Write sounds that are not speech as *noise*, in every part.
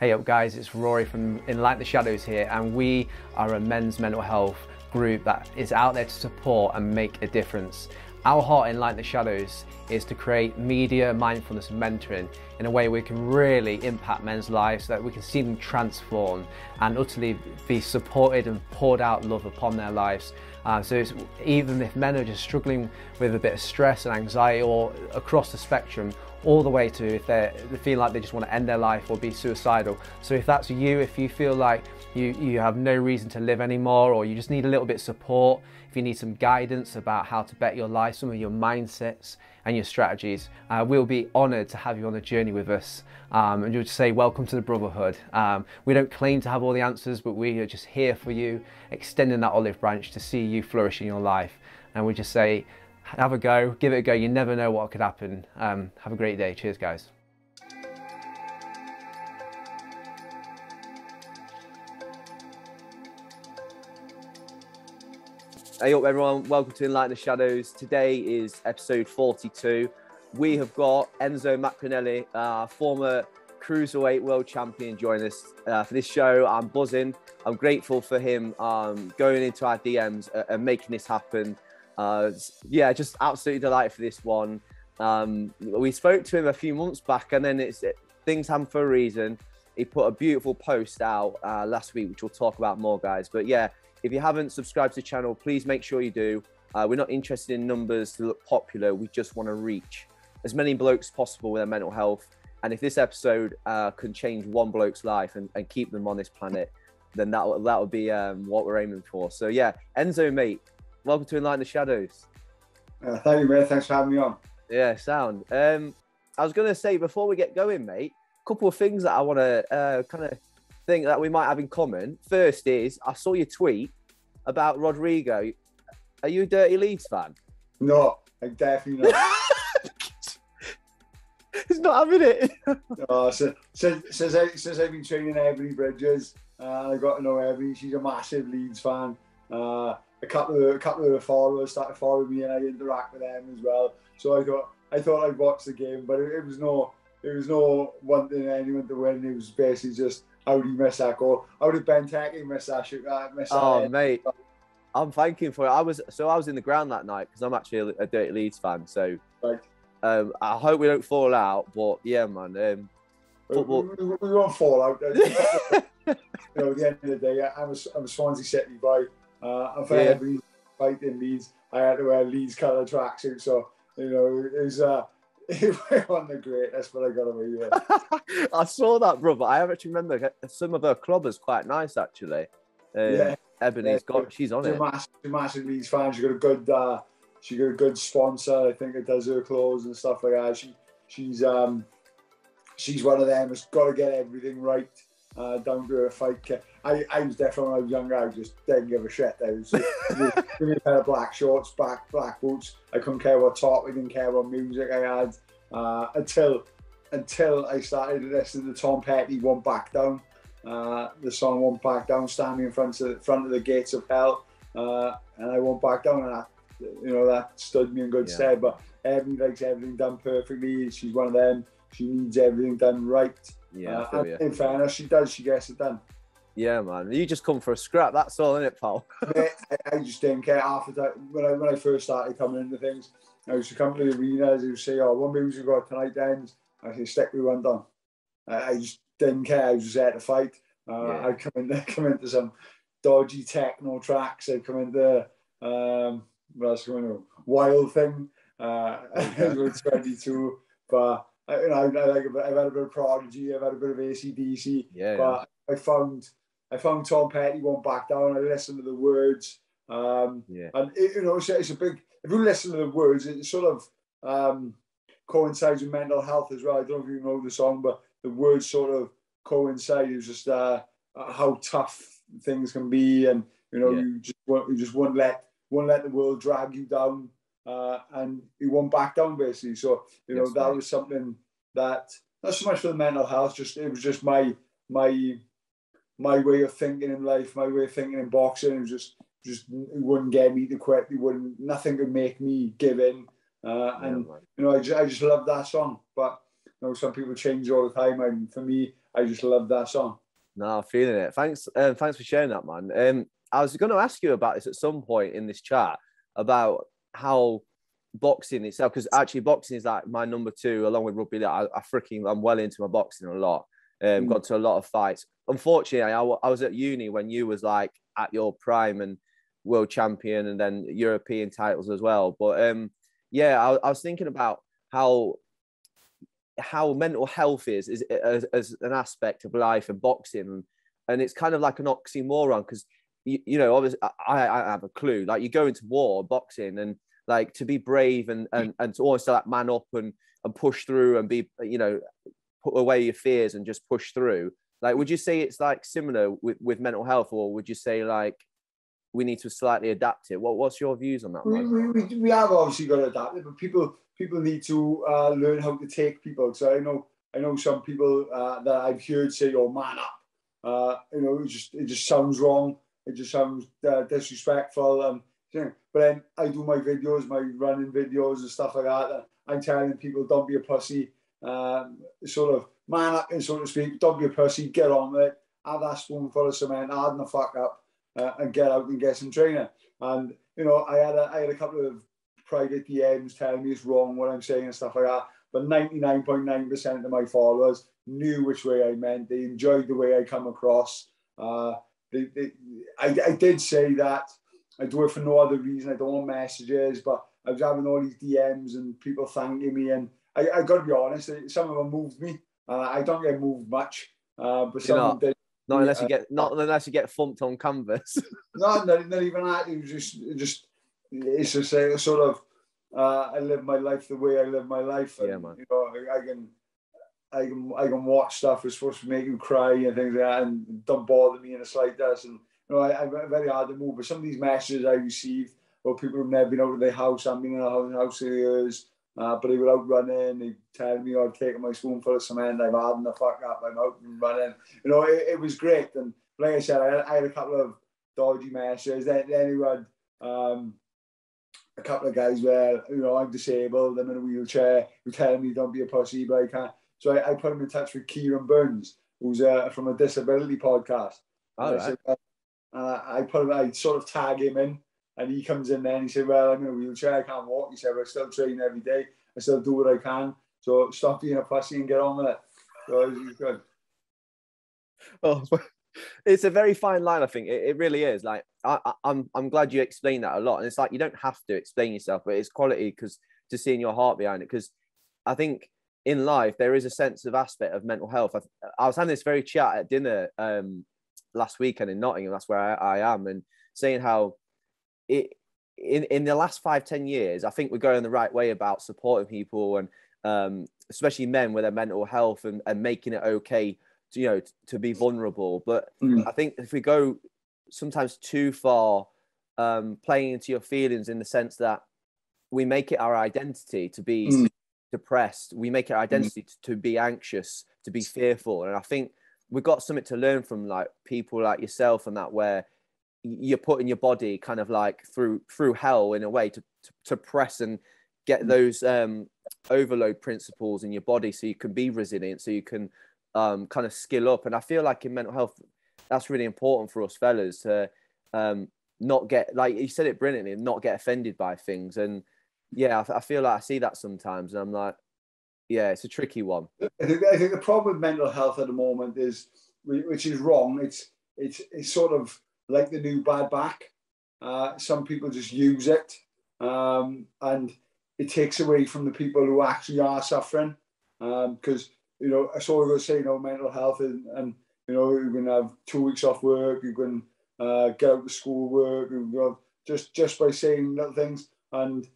Hey up guys, it's Rory from In the Shadows here and we are a men's mental health group that is out there to support and make a difference. Our heart Enlighten the Shadows is to create media, mindfulness and mentoring in a way we can really impact men's lives so that we can see them transform and utterly be supported and poured out love upon their lives. Uh, so even if men are just struggling with a bit of stress and anxiety or across the spectrum, all the way to if they feel like they just want to end their life or be suicidal. So if that's you, if you feel like you, you have no reason to live anymore or you just need a little bit of support, if you need some guidance about how to better your life, some of your mindsets and your strategies, uh, we'll be honoured to have you on the journey with us. Um, and you'll say, welcome to the Brotherhood. Um, we don't claim to have all the answers, but we are just here for you, extending that olive branch to see you flourish in your life. And we just say, have a go, give it a go. You never know what could happen. Um, have a great day. Cheers, guys. Hey up everyone, welcome to Enlighten the Shadows. Today is episode 42. We have got Enzo Maccarinelli, uh, former Cruiserweight World Champion, joining us uh, for this show. I'm buzzing. I'm grateful for him um, going into our DMs uh, and making this happen. Uh, yeah, just absolutely delighted for this one. Um, we spoke to him a few months back, and then it's it, things happen for a reason. He put a beautiful post out uh, last week, which we'll talk about more, guys. But yeah, if you haven't subscribed to the channel, please make sure you do. Uh, we're not interested in numbers to look popular. We just want to reach as many blokes possible with their mental health. And if this episode uh, can change one bloke's life and, and, keep them on this planet, then that that would be um, what we're aiming for. So yeah, Enzo, mate, welcome to Enlighten the Shadows. Uh, thank you, mate. Thanks for having me on. Yeah, sound. Um, I was going to say before we get going, mate, a couple of things that I want to uh, kind of think that we might have in common. First is I saw your tweet about Rodrigo. Are you a Dirty Leeds fan? No, I'm definitely not. *laughs* He's not having it. no, so, since, since, I, since I've been training Ebony Bridges, uh, I got to know Ebony. She's a massive Leeds fan. Uh, a couple of a couple of the followers started following me and I interact with them as well. So I thought I thought I'd watch the game, but it, it was no it was no wanting anyone to win. It was basically just how do you miss that goal? How did Benteke miss that shoot? Uh, miss oh that mate, I'm thanking for it. I was so I was in the ground that night because I'm actually a, a Dirty Leeds fan. So right. um, I hope we don't fall out. But yeah, man. Um, football... we, we, we, won't fall out. *laughs* you know, at the end of the day, I'm a, I'm a Swansea City boy. Uh, and for yeah. every fight in Leeds, I had to wear Leeds colour tracksuit. So, you know, it was, uh, *laughs* wasn't the greatest, but I got away with. *laughs* I saw that, brother. I actually remember some of her clubbers quite nice, actually. Um, yeah. Ebony's yeah, got, she's on she's it. A massive, massive Leeds fan. She got a good, uh, she got a good sponsor. I think it does her clothes and stuff like that. She, she's, um, she's one of them. Has got to get everything right uh, down to a fight. I, I was definitely when I was younger, I just didn't give a shit. I was me a pair of black shorts, black black boots. I couldn't care what talk, I didn't care what music I had uh, until until I started listening to Tom Petty, "Won't Back Down." Uh, the song "Won't Back Down," standing in front of the front of the gates of hell, uh, and I won't back down, and that you know that stood me in good yeah. stead. But Ebony likes everything done perfectly. She's one of them. She needs everything done right. Yeah, uh, in fairness, she does. She gets it done. Yeah, man. You just come for a scrap. That's all, isn't it, pal? *laughs* I, I just didn't care. After that, when I when I first started coming into things, I used to come to the arenas. Would say, "Oh, what music we got tonight, then?" I say, "Stick with one done." I, just didn't care. I was just there to fight. Uh, yeah. I'd come in, *laughs* come into some dodgy techno tracks. I'd come into um, what else going on? Wild thing. Uh, *laughs* I was 22, but you know, I, I like I've had a bit of Prodigy, I've had a bit of ACDC, yeah, but yeah. I found I found Tom Petty won't back down. I listened to the words, um, yeah, and it, you know, it's, it's, a big. If you listen to the words, it sort of um, coincides with mental health as well. I don't know if you know the song, but the words sort of coincide. It's just uh, how tough things can be, and you know, yeah. you just want, you just won't let won't let the world drag you down uh, and he won't back down basically. So you know yes, that was something that not so much for the mental health, just it was just my my my way of thinking in life, my way of thinking in boxing. It was just just it wouldn't get me to quit. It wouldn't nothing could make me give in. Uh, and yeah, you know, I just, I just love that song. But you know, some people change all the time. And for me, I just love that song. No, feeling it. Thanks, um, thanks for sharing that, man. Um, I was going to ask you about this at some point in this chat about how boxing itself, because actually boxing is like my number two, along with rugby. I, I freaking I'm well into my boxing a lot. Um, mm. Got to a lot of fights. Unfortunately, I, I was at uni when you was like at your prime and world champion, and then European titles as well. But um, yeah, I, I was thinking about how how mental health is, is as, as an aspect of life and boxing, and it's kind of like an oxymoron because you, you know obviously I, I have a clue. Like you go into war, boxing, and like to be brave and and and to always like man up and and push through and be you know put away your fears and just push through. Like, would you say it's like similar with with mental health, or would you say like we need to slightly adapt it? What what's your views on that? We, we, we have obviously got to adapt it, but people people need to uh, learn how to take people. So I know I know some people uh, that I've heard say, "Oh, man up," uh, you know, it just it just sounds wrong. It just sounds uh, disrespectful. Um, but then I do my videos, my running videos and stuff like that. And I'm telling people, don't be a pussy. Um, sort of man up, and so to speak. Be a pussy. Get on with it. Have that spoonful of cement, harden the fuck up, uh, and get out and get some training. And you know, I had a, I had a couple of private DMs telling me it's wrong what I'm saying and stuff like that. But 99.9% of my followers knew which way I meant. They enjoyed the way I come across. Uh, they, they, I, I did say that I do it for no other reason. I don't want messages, but I was having all these DMs and people thanking me. And I, I got to be honest, some of them moved me. Uh, I don't get moved much, uh, but some not, did. Not unless you get not unless you get thumped on canvas. *laughs* no, not, not even that. It was just just it's just a sort of uh, I live my life the way I live my life. And, yeah, man. You know, I, I, can I can I can watch stuff that's supposed to make you cry and things like that, and don't bother me in the slightest. And you know, I, I'm very hard to move. But some of these messages I receive, or people who've never been out of their house, I've been in a house, house for years. Uh, but they were out running, they telling me I've taken my spoonful of cement, I've hardened the fuck up, I'm out and running. You know, it, it was great. And like I said, I, I had a couple of dodgy messages. Then, then you had um, a couple of guys where, you know, I'm disabled, I'm in a wheelchair, who telling me don't be a pussy, but I can't. So I, I put him in touch with Kieran Burns, who's uh, from a disability podcast. All right. I, said, uh, I put him, I sort of tag him in, and he comes in there and he said, Well, I'm in a wheelchair, I can't walk. He said, But I still train every day, I still do what I can. So stop being a pussy and get on with it. So good. Oh, *laughs* it's a very fine line. I think it, it really is. Like I, am I'm, I'm glad you explained that a lot. And it's like you don't have to explain yourself, but it's quality because to seeing your heart behind it. Because I think in life there is a sense of aspect of mental health. I, I was having this very chat at dinner um, last weekend in Nottingham. That's where I, I am, and saying how it in in the last five ten years, I think we're going the right way about supporting people and um, especially men with their mental health and, and making it okay to, you know to be vulnerable. But mm. I think if we go sometimes too far, um, playing into your feelings in the sense that we make it our identity to be mm. depressed, we make it our mm. identity mm. to, to be anxious, to be fearful, and I think we've got something to learn from like people like yourself and that where you're putting your body kind of like through through hell in a way to to, to press and get mm. those um, overload principles in your body so you can be resilient so you can um, kind of skill up. And I feel like in mental health, that's really important for us fellas to um, not get, like you said it brilliantly, not get offended by things. And yeah, I, I, feel like I see that sometimes. And I'm like, yeah, it's a tricky one. I think, I think the problem with mental health at the moment is, which is wrong, it's, it's, it's sort of like the new bad back. Uh, some people just use it um, and it takes away from the people who actually are suffering because um, you know, I saw you say, you know, mental health and, and you know, you can have two weeks off work, you can uh, get out to school work, you know, just just by saying little things, and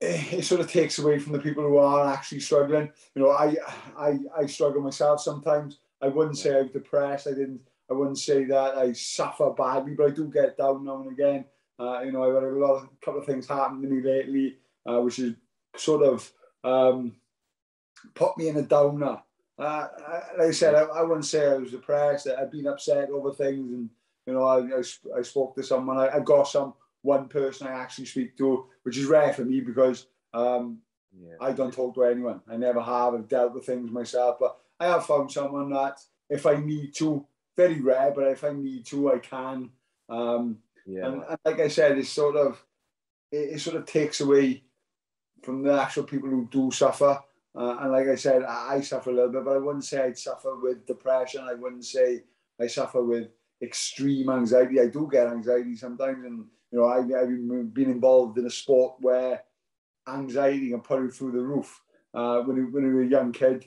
it, it, sort of takes away from the people who are actually struggling. You know, I I I struggle myself sometimes. I wouldn't say I'm depressed. I didn't. I wouldn't say that I suffer badly, but I do get down now and again. Uh, you know, I've had a lot, of, a couple of things happen to me lately, uh, which has sort of um, put me in a downer. Uh, like I said, I, I, wouldn't say I was depressed. I've been upset over things, and you know, I, I, I spoke to someone. I, I, got some one person I actually speak to, which is rare for me because um, yeah. I don't talk to anyone. I never have. I've dealt with things myself, but I have found someone that if I need to, very rare, but if I need to, I can. Um, yeah. And, and, like I said, it's sort of it, it, sort of takes away from the actual people who do suffer. Uh, and like I said, I, I, suffer a little bit, but I wouldn't say I'd suffer with depression. I wouldn't say I suffer with extreme anxiety. I do get anxiety sometimes, and you know, I, I've been involved in a sport where anxiety can put you through the roof. Uh, when, you, when you're a young kid,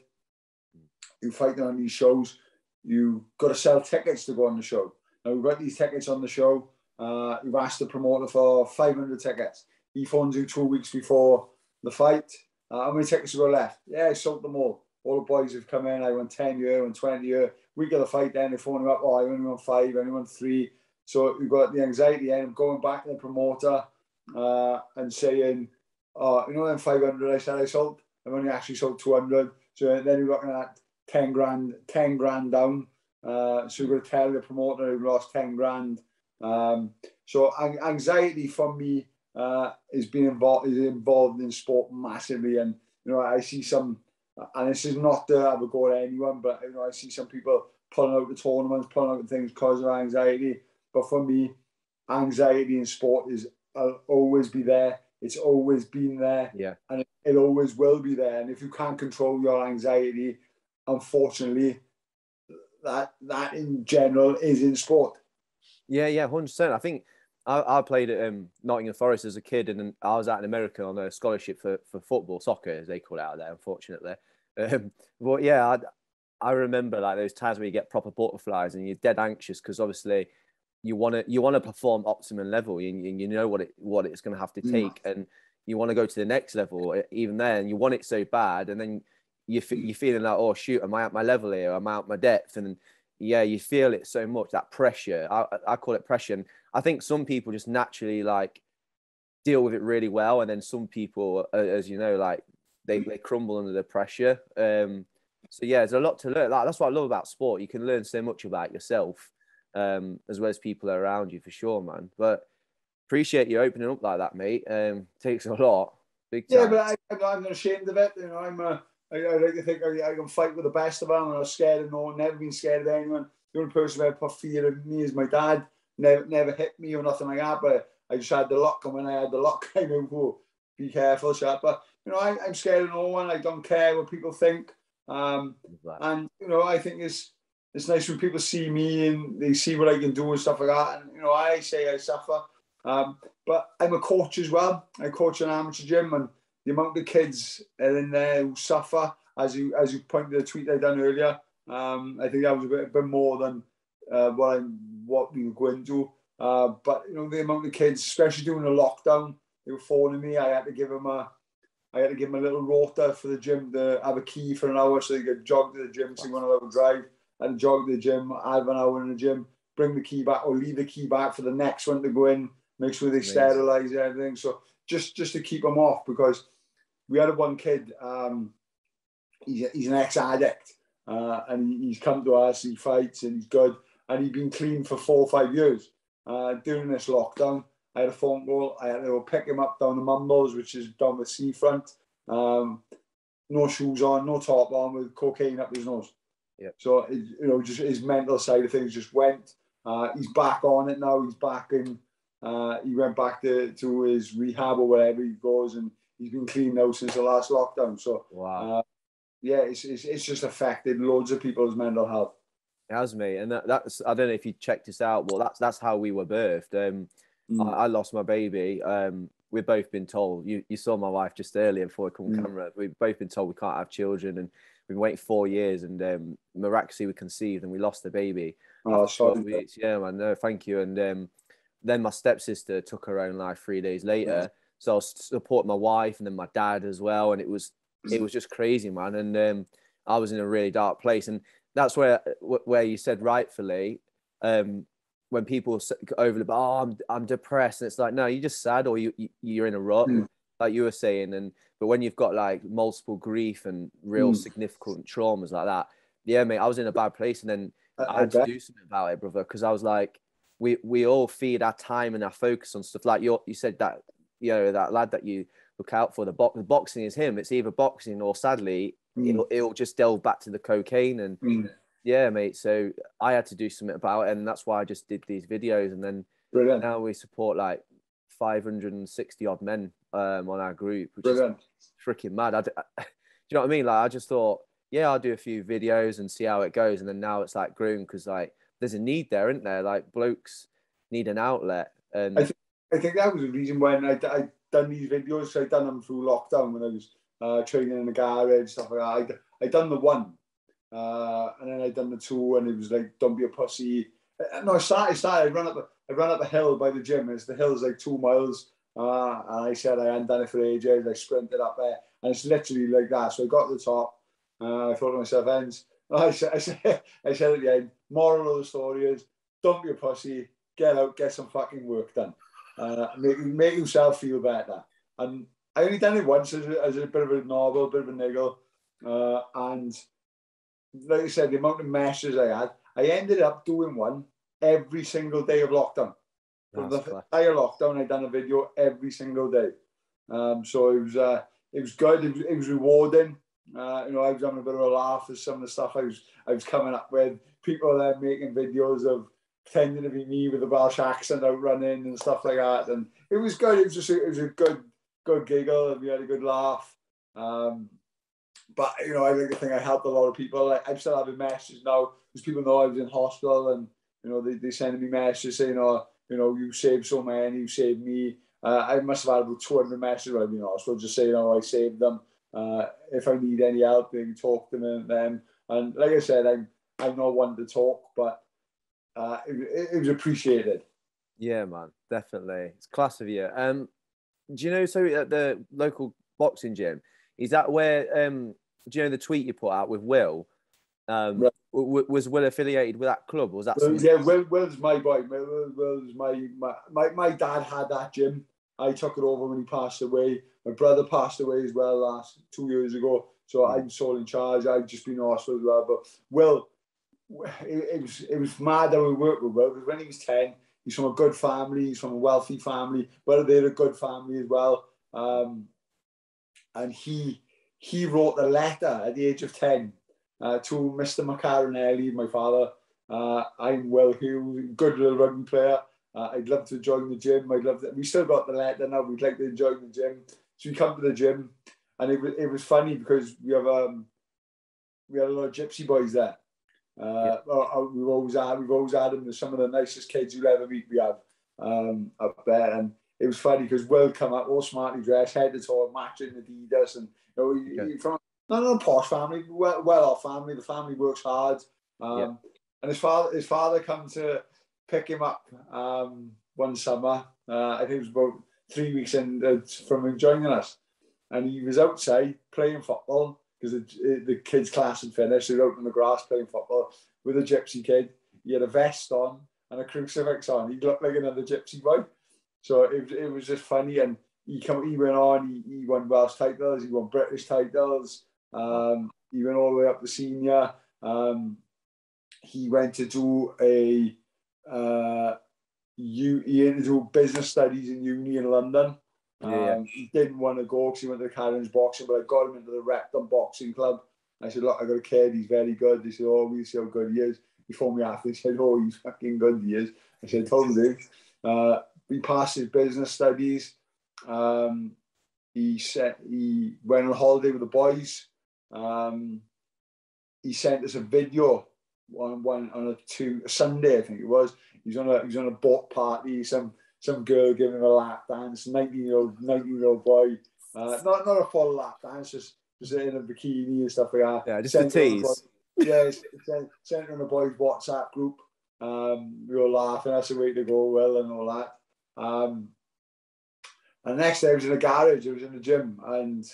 you fighting on these shows, you got to sell tickets to go on the show. Now we've got these tickets on the show. Uh, you've asked the promoter for 500 tickets. He phones you two weeks before the fight. Uh, how many tickets have got left? Yeah, I sold them all. All the boys have come in. I won 10 year and 20 year. We got the fight then. They phone him up. Oh, I only won five. I only won three. So you've got the anxiety and going back to the promoter uh, and saying, oh, you know, then 500 I said I sold. I've only actually sold 200. So then you're looking at 10 grand, 10 grand down. Uh, so you've got to tell the promoter who lost 10 grand. Um, so anxiety for me uh, is being involved is involved in sport massively, and you know I see some, and this is not to have a go at anyone, but you know I see some people pulling out the tournaments, pulling out the things because of anxiety. But for me, anxiety in sport is will always be there. It's always been there, yeah, and it, it always will be there. And if you can't control your anxiety, unfortunately, that that in general is in sport. Yeah, yeah, hundred percent. I think I, I, played at um, Nottingham Forest as a kid, and I was out in America on a scholarship for, for football, soccer as they call it out there, unfortunately. *laughs* Um, but yeah, I, I remember like those times where you get proper butterflies and you're dead anxious because obviously you want to you want to perform optimum level and you know what it what it's going to have to mm. take, mm. and you want to go to the next level even there, and you want it so bad, and then you you're feeling like oh shoot, am I at my level here? Am I out my depth? And yeah, you feel it so much that pressure. I, I call it pressure. And I think some people just naturally like deal with it really well, and then some people, as you know, like they, they crumble under the pressure. Um, so yeah, there's a lot to learn. Like, that's what I love about sport. You can learn so much about yourself, um, as well as people around you for sure, man. But appreciate you opening up like that, mate. Um, takes a lot. Big time. Yeah, but I, I'm not ashamed of it. You know, I'm a I, I like to think I, I, can fight with the best of them, and I'm scared of no one, never been scared of anyone. The only person who ever put fear of me is my dad. Never, never hit me or nothing like that, but I just had the luck, and when I had the luck, *laughs* I knew, oh, be careful, shut. But you know, I, am scared of no one. I don't care what people think. Um, and you know, I think it's it's nice when people see me and they see what I can do and stuff like that. And you know, I say I suffer, um, but I'm a coach as well. I coach an amateur gym, and the amount of kids in there who suffer, as you as you pointed to the tweet I done earlier, um, I think that was a bit, a bit more than uh, what I what we were going to. Uh, but you know the amount of kids, especially during the lockdown, they were phoning me. I had to give them a, I had to give them a little rota for the gym to have a key for an hour so they could jog to the gym, so you want to have a drive and jog to the gym, have an hour in the gym, bring the key back or leave the key back for the next one to go in, make sure they sterilize everything. So just just to keep them off because we had one kid. Um, he's, he's an ex-addict, uh, and he's come to us. He fights and he's good, and he's been clean for four or five years. Uh, during this lockdown, I had a phone call. I had to pick him up down the Mumbles, which is down the seafront. Um, no shoes on, no top on, with cocaine up his nose. Yeah. So it, you know, just his mental side of things just went. Uh, he's back on it now. He's back in. Uh, he went back to, to his rehab or wherever he goes, and he's been clean now since the last lockdown. So wow. Uh, yeah, it's, it's, it's just affected loads of people's mental health. It has me, and that, that's I don't know if you checked this out. Well, that's that's how we were birthed. Um, mm. I, I, lost my baby. Um, we've both been told. You you saw my wife just earlier before I come mm. camera. We've both been told we can't have children, and we've been waiting four years, and um, miraculously we conceived, and we lost the baby. Oh, sorry. Weeks. Yeah, man. No, thank you. And um, then my stepsister took her own life three days later. So I was supporting my wife and then my dad as well, and it was it was just crazy, man. And um, I was in a really dark place, and that's where where you said rightfully um, when people over the oh I'm I'm depressed, and it's like no, you're just sad or you, you are in a rut, mm. like you were saying, and but when you've got like multiple grief and real mm. significant traumas like that, yeah, mate, I was in a bad place, and then I, I had to do something about it, brother, because I was like, we we all feed our time and our focus on stuff like you you said that you know that lad that you look out for the, bo- the boxing is him it's either boxing or sadly mm. it'll, it'll just delve back to the cocaine and mm. yeah, mate. So I had to do something about it, and that's why I just did these videos, and then Brilliant. now we support like 560 odd men um, on our group, which Brilliant. is freaking mad. I, *laughs* do you know what I mean? Like I just thought, yeah, I'll do a few videos and see how it goes, and then now it's like groom because like there's a need there, isn't there? Like blokes need an outlet, and I think, that was the reason when I I done these videos. I done them through lockdown when I was uh, training in the garage stuff like that. I I done the one, uh, and then I done the two, and it was like don't be a pussy. Uh, no, I started. I started. I ran up. The, I ran up a hill by the gym. It's the hill's like two miles. Uh, and I said I hadn't done it for ages. I sprinted up there, and it's literally like that. So I got to the top. Uh, I thought to myself, ends. *laughs* I said, I said, I said at the end, moral of the story is, don't be a pussy. Get out, get some fucking work done. Uh, make, make yourself feel better. And I only done it once as a, as a bit of a novel, a bit of a niggle. Uh, and like I said, the amount of meshes I had, I ended up doing one every single day of lockdown. For the entire lockdown, I done a video every single day. Um, so it was uh, it was good. It was, it was rewarding. Uh, you know, I was having a bit of a laugh at some of the stuff I was I was coming up with. People there making videos of pretending to be me with a Welsh accent out running and stuff like that. And it was good. It was just a, it was a good good giggle and we had a good laugh. Um, but you know, I like to think I helped a lot of people. Like, I'm still having messages now because people know I was in hospital and you know they they sending me messages saying, "Oh, you know, you saved so many, you saved me." Uh, I must have had about 200 messages when I've been in hospital, just saying, "Oh, I saved them." Uh, if I need any help, can talk to them. And like I said, I'm I'm not one to talk, but uh, it, it, was appreciated. Yeah, man, definitely. It's class of you. Um, do you know so at the local boxing gym? Is that where um, do you know the tweet you put out with Will? Um, right. w- was Will affiliated with that club? was that? Well, yeah, Will, Will's my boy. Will, Will's my, my my my dad had that gym. I took it over when he passed away. My brother passed away as well last two years ago. So I'm sole in charge. I've just been hospital as well. But Will, it, it, was it was mad that we worked with Will because when he was ten, he's from a good family. He's from a wealthy family, but they're a good family as well. Um, and he he wrote the letter at the age of ten uh, to Mr. Maccarinelli, my father. Uh, I'm Will Hughes, good little rugby player. Uh, I'd love to join the gym. I'd love to. We still got the letter now. We'd like to join the gym. So we come to the gym, and it was it was funny because we have um we had a lot of gypsy boys there. Uh, yeah. we've always had we've always had them. As some of the nicest kids you'll ever meet. We have um, up there, and it was funny because Will come up all smartly dressed, head to toe, matching Adidas, and you know, he, yeah. he from not a posh family, well, well off family. The family works hard, um, yeah. and his father his father come to pick him up um, one summer. Uh, I think it was about three weeks in uh, from him joining us, and he was outside playing football because the, the kids' class had finished. They were out on the grass playing football with a gypsy kid. He had a vest on and a crucifix on. He looked like another gypsy boy. So it, it was just funny. And he come, he went on. He, he won Welsh titles. He won British titles. Um, he went all the way up to senior. Um, he went to do a uh, he to do business studies in uni in London. Yeah. Um, he didn't want to go because he went to Karen's boxing, but I got him into the Repton Boxing Club. I said, look, I got a kid, he's very good. He said, oh, we'll see how good he is. He phoned me after, he said, oh, he's fucking good, he is. I said, told him, uh, he passed his business studies. Um, he said he went on holiday with the boys. Um, he sent us a video on one on a two a Sunday, I think it was. He's on a he's on a boat party. Some some girl giving him a lap dance. Nineteen year old nineteen year old boy. Uh, not not a full lap dance, just just in a bikini and stuff like that. Yeah, just sent a tease. yeah, sent, sent on the boys' WhatsApp group. Um, we were laughing. That's the way to go, well, and all that. Um, and the next day I was in a garage. I was in the gym, and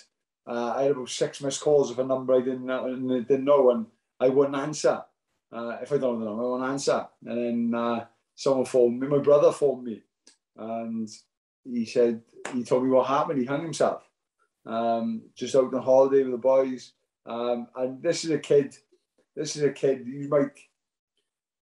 uh, I had about six missed calls of a number I didn't know, and didn't know, and I wouldn't answer. Uh, if I don't know the number, I won't answer. And then uh, someone phoned me. My brother phoned me, and he said he told me what happened. He hung himself, um, just out on holiday with the boys. Um, and this is a kid. This is a kid. He was like,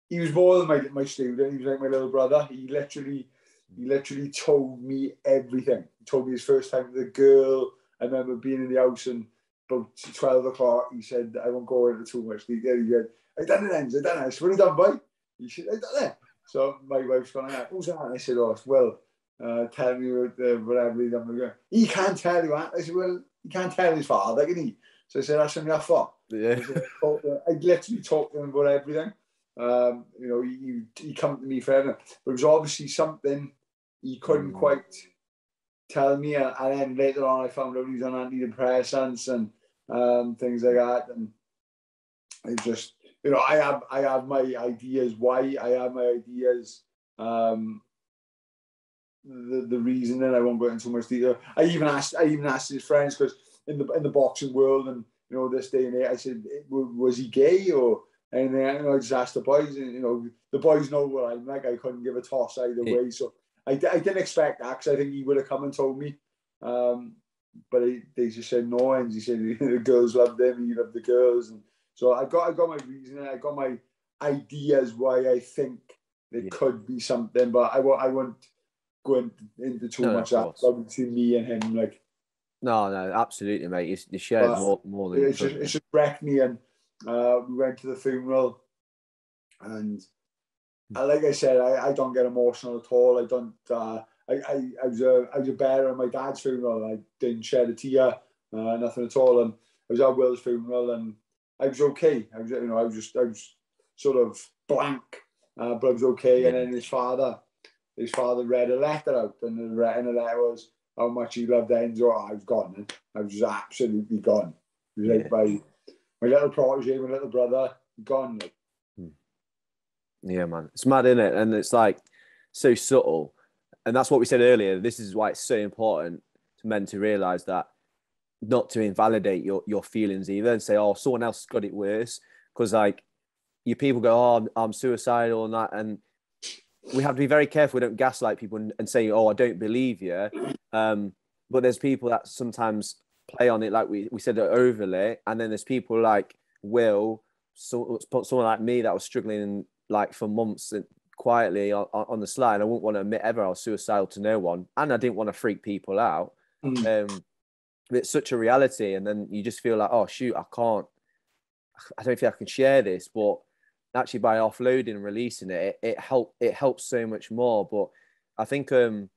he was more than my my student. He was like my little brother. He literally he literally told me everything. He told me his first time with a girl. I remember being in the house and about 12 o'clock, he said, I won't go into too much detail. He said, I done it, Enz, I done it. I what you done, boy? He said, I done it. So my wife's going, who's that? And I said, oh, it's Will. Uh, tell me what, uh, whatever he's done. He can't tell you that. I said, well, he can't tell his father, can he? So I said, that's only for. Yeah. I literally talked to him about everything. Um, you know, he, he, come to me for everything. But it was obviously something he couldn't mm. quite tell me. And, and then later on, I found out he was on antidepressants and um, things like that. And I just, you know, I have I have my ideas why I have my ideas. Um, the the reason, and I won't go into too much detail. I even asked I even asked his friends because in the in the boxing world and you know this day and age, I said, was he gay or and then you know, I just asked the boys, and you know the boys know what I'm like. I couldn't give a toss either yeah. way, so I, I didn't expect that because I think he would have come and told me. Um, but he, they just said no, and he said *laughs* the girls loved him, he loved the girls, and so I got I got my reason, I got my ideas why I think there yeah. could be something, but I won't I won't go into, into too no, much that between me and him, like. No, no, absolutely, mate. You, you shared more, more than. It's just, it's just wrecked me, and uh, we went to the funeral, and uh, like I said, I, I don't get emotional at all. I don't. Uh, I, I, I was a I was a bearer at my dad's funeral. I didn't shed a tear, uh, nothing at all. And I was at Will's funeral, and I was okay. I was you know I was just I was sort of blank, uh, but I was okay. And then his father, his father read a letter out, and the, and the letter was how much he loved Enzo. I was gone. I was just absolutely gone. It was like my my little protege, my little brother, gone. Hmm. Yeah, man, it's mad, isn't it? And it's like so subtle, and that's what we said earlier. This is why it's so important to men to realize that not to invalidate your your feelings either, and say, "Oh, someone else got it worse," because like you people go, "Oh, I'm, I'm suicidal," and that, and we have to be very careful. We don't gaslight people and, and say, "Oh, I don't believe you." Um, but there's people that sometimes play on it like we, we said overlay and then there's people like will so someone like me that was struggling like for months and quietly on, on the slide And i wouldn't want to admit ever i was suicidal to no one and i didn't want to freak people out mm. um it's such a reality and then you just feel like oh shoot i can't i don't think i can share this but actually by offloading and releasing it it, it help it helps so much more but i think um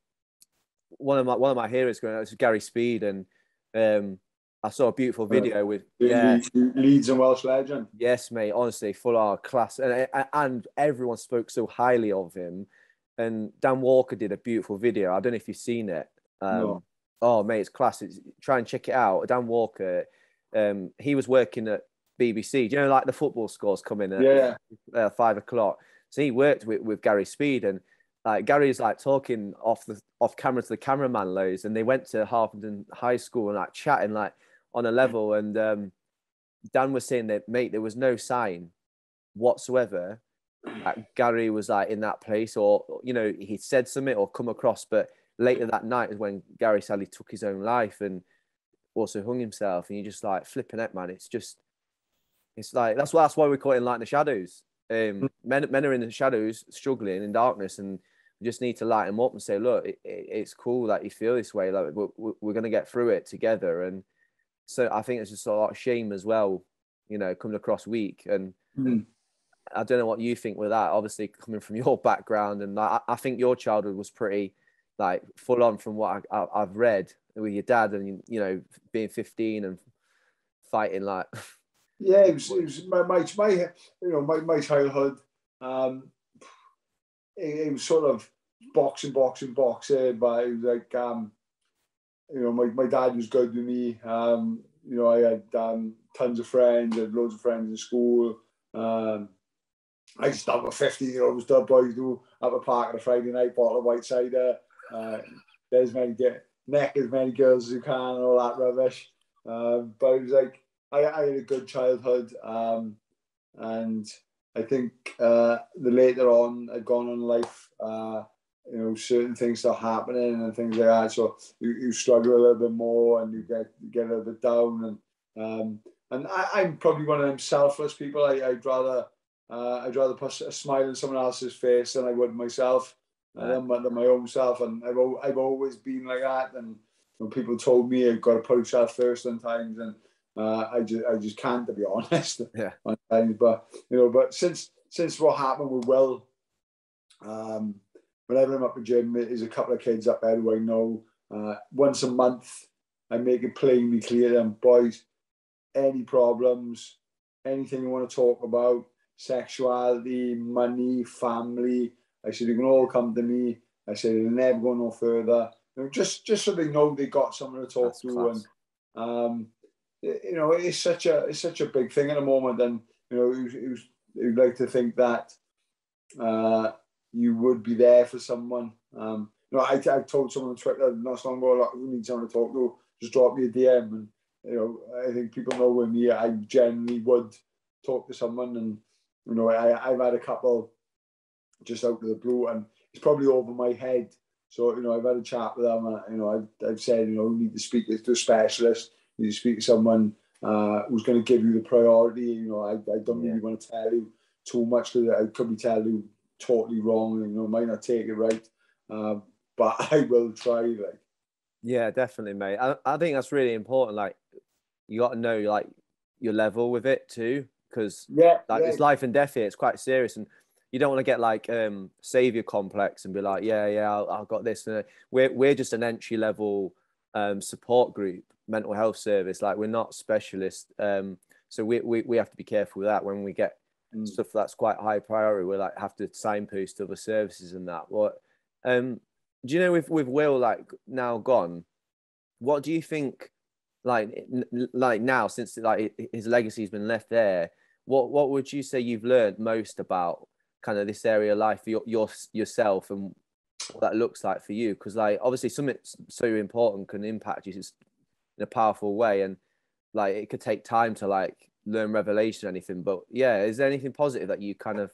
one of my one of my heroes going out is Gary Speed and um, I saw a beautiful video with yeah Leeds and Welsh legend. Yes, mate. Honestly, full of class, and and everyone spoke so highly of him. And Dan Walker did a beautiful video. I don't know if you've seen it. Um, no. Oh, mate, it's class. It's, try and check it out. Dan Walker, um, he was working at BBC. Do you know, like the football scores coming at yeah. uh, five o'clock? So he worked with, with Gary Speed, and like Gary's like talking off the off camera to the cameraman loads, and they went to Harpenden High School and like chatting like on a level. And um, Dan was saying that mate, there was no sign whatsoever that Gary was like in that place, or you know he said something or come across. But later that night is when Gary sadly took his own life and also hung himself. And you're just like flipping it, man. It's just it's like that's why that's why we call it light in the shadows. Um, men men are in the shadows, struggling in darkness, and we just need to light them up and say, look, it, it, it's cool that you feel this way. Like we're, we're going to get through it together. And so I think it's just a lot of shame as well, you know, coming across weak. And mm. I don't know what you think with that. Obviously, coming from *laughs* your background, and I, I think your childhood was pretty like full on from what I, I, I've read with your dad, and you know, being 15 and fighting like. Yeah, it was, it was my, my, my, you know, my, my childhood. Um, it, it was sort of boxing, boxing, boxing, but it was like, um, you know, my, my dad was good to me. Um, you know, I had um, tons of friends, I had loads of friends in school. Um, I used to have a 15 year old still boys do at the park on a Friday night, bottle of white cider. Uh, there's many get neck as many girls as you can and all that rubbish. Um, but it was like I, I had a good childhood. Um, and I think uh, the later on I'd gone on life, uh, you know, certain things start happening and things like that. So you, you struggle a little bit more and you get get a little bit down. And um, and I, am probably one of them selfless people. I, I'd rather uh, I'd rather put a smile on someone else's face than I would myself, uh, than, than my own self. And I've I've always been like that. And when people told me I've got to put yourself first sometimes, and Uh, I just I just can't to be *laughs* honest. Yeah. But you know, but since since what happened with Will, um, whenever I'm up the gym, there's a couple of kids up there who I know. Uh, once a month, I make it plainly clear to them, boys, any problems, anything you want to talk about, sexuality, money, family. I said, you can all come to me. I said, it'll never go no further. You know, just just so they know they got someone to talk That's to. class. And um, you know, it's such a it's such a big thing at the moment. And you know, it was, you'd like to think that uh, you would be there for someone. Um, you know, I, I told someone on Twitter not so long ago, like, we need someone to talk to, just drop me a DM. And, you know, I think people know with me, I generally would talk to someone. And, you know, I, I've had a couple just out of the blue and it's probably over my head. So, you know, I've had a chat with them. And, you know, I've, I've said, you know, you need to speak to a specialist, you need to speak to someone uh, who's going to give you the priority. You know, I, I don't Yeah. really want to tell you too much because I could be telling you totally wrong and, you know, might not take it right. Um, but *laughs* I will try, like, Yeah, definitely, mate. I, I think that's really important. Like, you got to know like your level with it too, because yeah, like yeah, it's life and death here. It's quite serious, and you don't want to get like um savior complex and be like, yeah, yeah, I'll, I've got this. And we're we're just an entry level um support group, mental health service. Like we're not specialists. Um, so we we we have to be careful with that when we get Mm. stuff that's quite high priority. We like have to signpost other services and that. What um do you know with with Will like now gone? What do you think? Like like now since like his legacy's been left there, what what would you say you've learned most about kind of this area of life for your, your yourself and what that looks like for you? Because like obviously something so important can impact you in a powerful way, and like it could take time to like learn revelation or anything. But yeah, is there anything positive that you kind of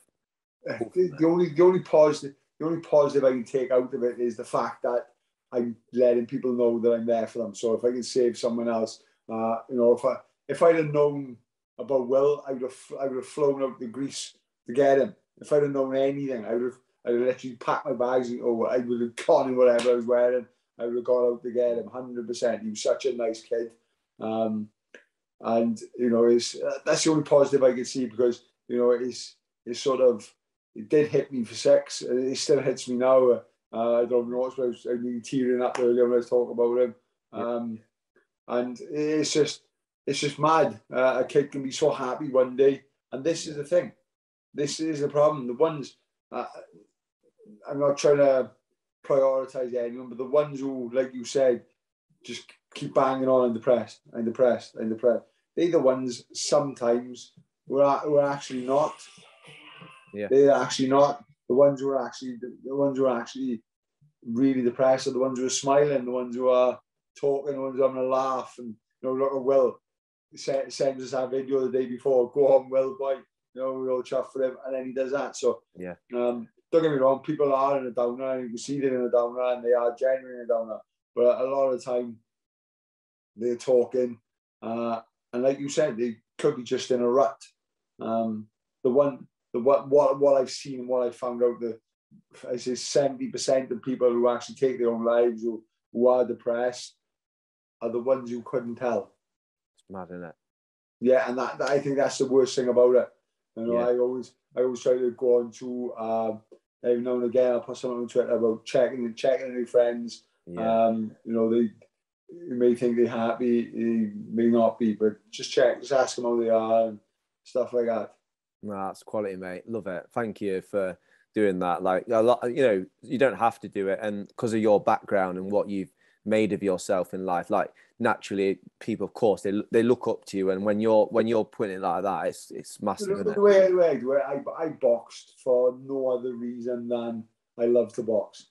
the, the only the only positive the only positive I can take out of it is the fact that I'm letting people know that I'm there for them. So if I can save someone else, uh, you know, if I if I'd have known about Will, I would have I would have flown out to Greece to get him. If I'd have known anything, I would have I would have literally packed my bags and oh, I would have gone in whatever I was wearing. I would have gone out to get him, hundred percent. He was such a nice kid, um, and you know, it's uh, that's the only positive I could see because you know it's it's sort of it did hit me for six. It still hits me now. Uh, I don't know what's I was was tearing up earlier when I was talking about him. Um, and it's just it's just mad. Uh, a kid can be so happy one day, and this is the thing. This is the problem. The ones uh, I'm not trying to prioritize anyone, but the ones who, like you said, just keep banging on and depressed and depressed and depressed. They're the ones sometimes who are, who are actually not. Yeah. They're actually not the ones who are actually the ones who are actually really depressed are the ones who are smiling, the ones who are talking, the ones who are having a laugh and you know, look at Will. Send sends us that video the day before. Go on, Will, boy. You know, we all chuff for him, and then he does that. So Yeah. Um, don't get me wrong, people are in a downer, and you can see they're in a downer, and they are genuinely in a downer. But a lot of the time, they're talking, uh, and like you said, they could be just in a rut. Um, the one, the what, what, what I've seen and what I found out that I say seventy percent of people who actually take their own lives, who, who are depressed, are the ones who couldn't tell. it's mad, isn't it? Yeah, and that, that- I think that's the worst thing about it. You know, Yeah. I always I always try to go on to um, every now and again I'll put something on Twitter about checking and checking any friends. Yeah. Um, you know, they you may think they're happy, they may not be, but just check, just ask them how they are and stuff like that. No, that's quality, mate. Love it. Thank you for doing that. Like a lot, you know, you don't have to do it, and because of your background and what you've made of yourself in life, like naturally, people, of course, they they look up to you, and when you're when you're putting it like that, it's it's massive, The way, the way I I, boxed for no other reason than I love to box.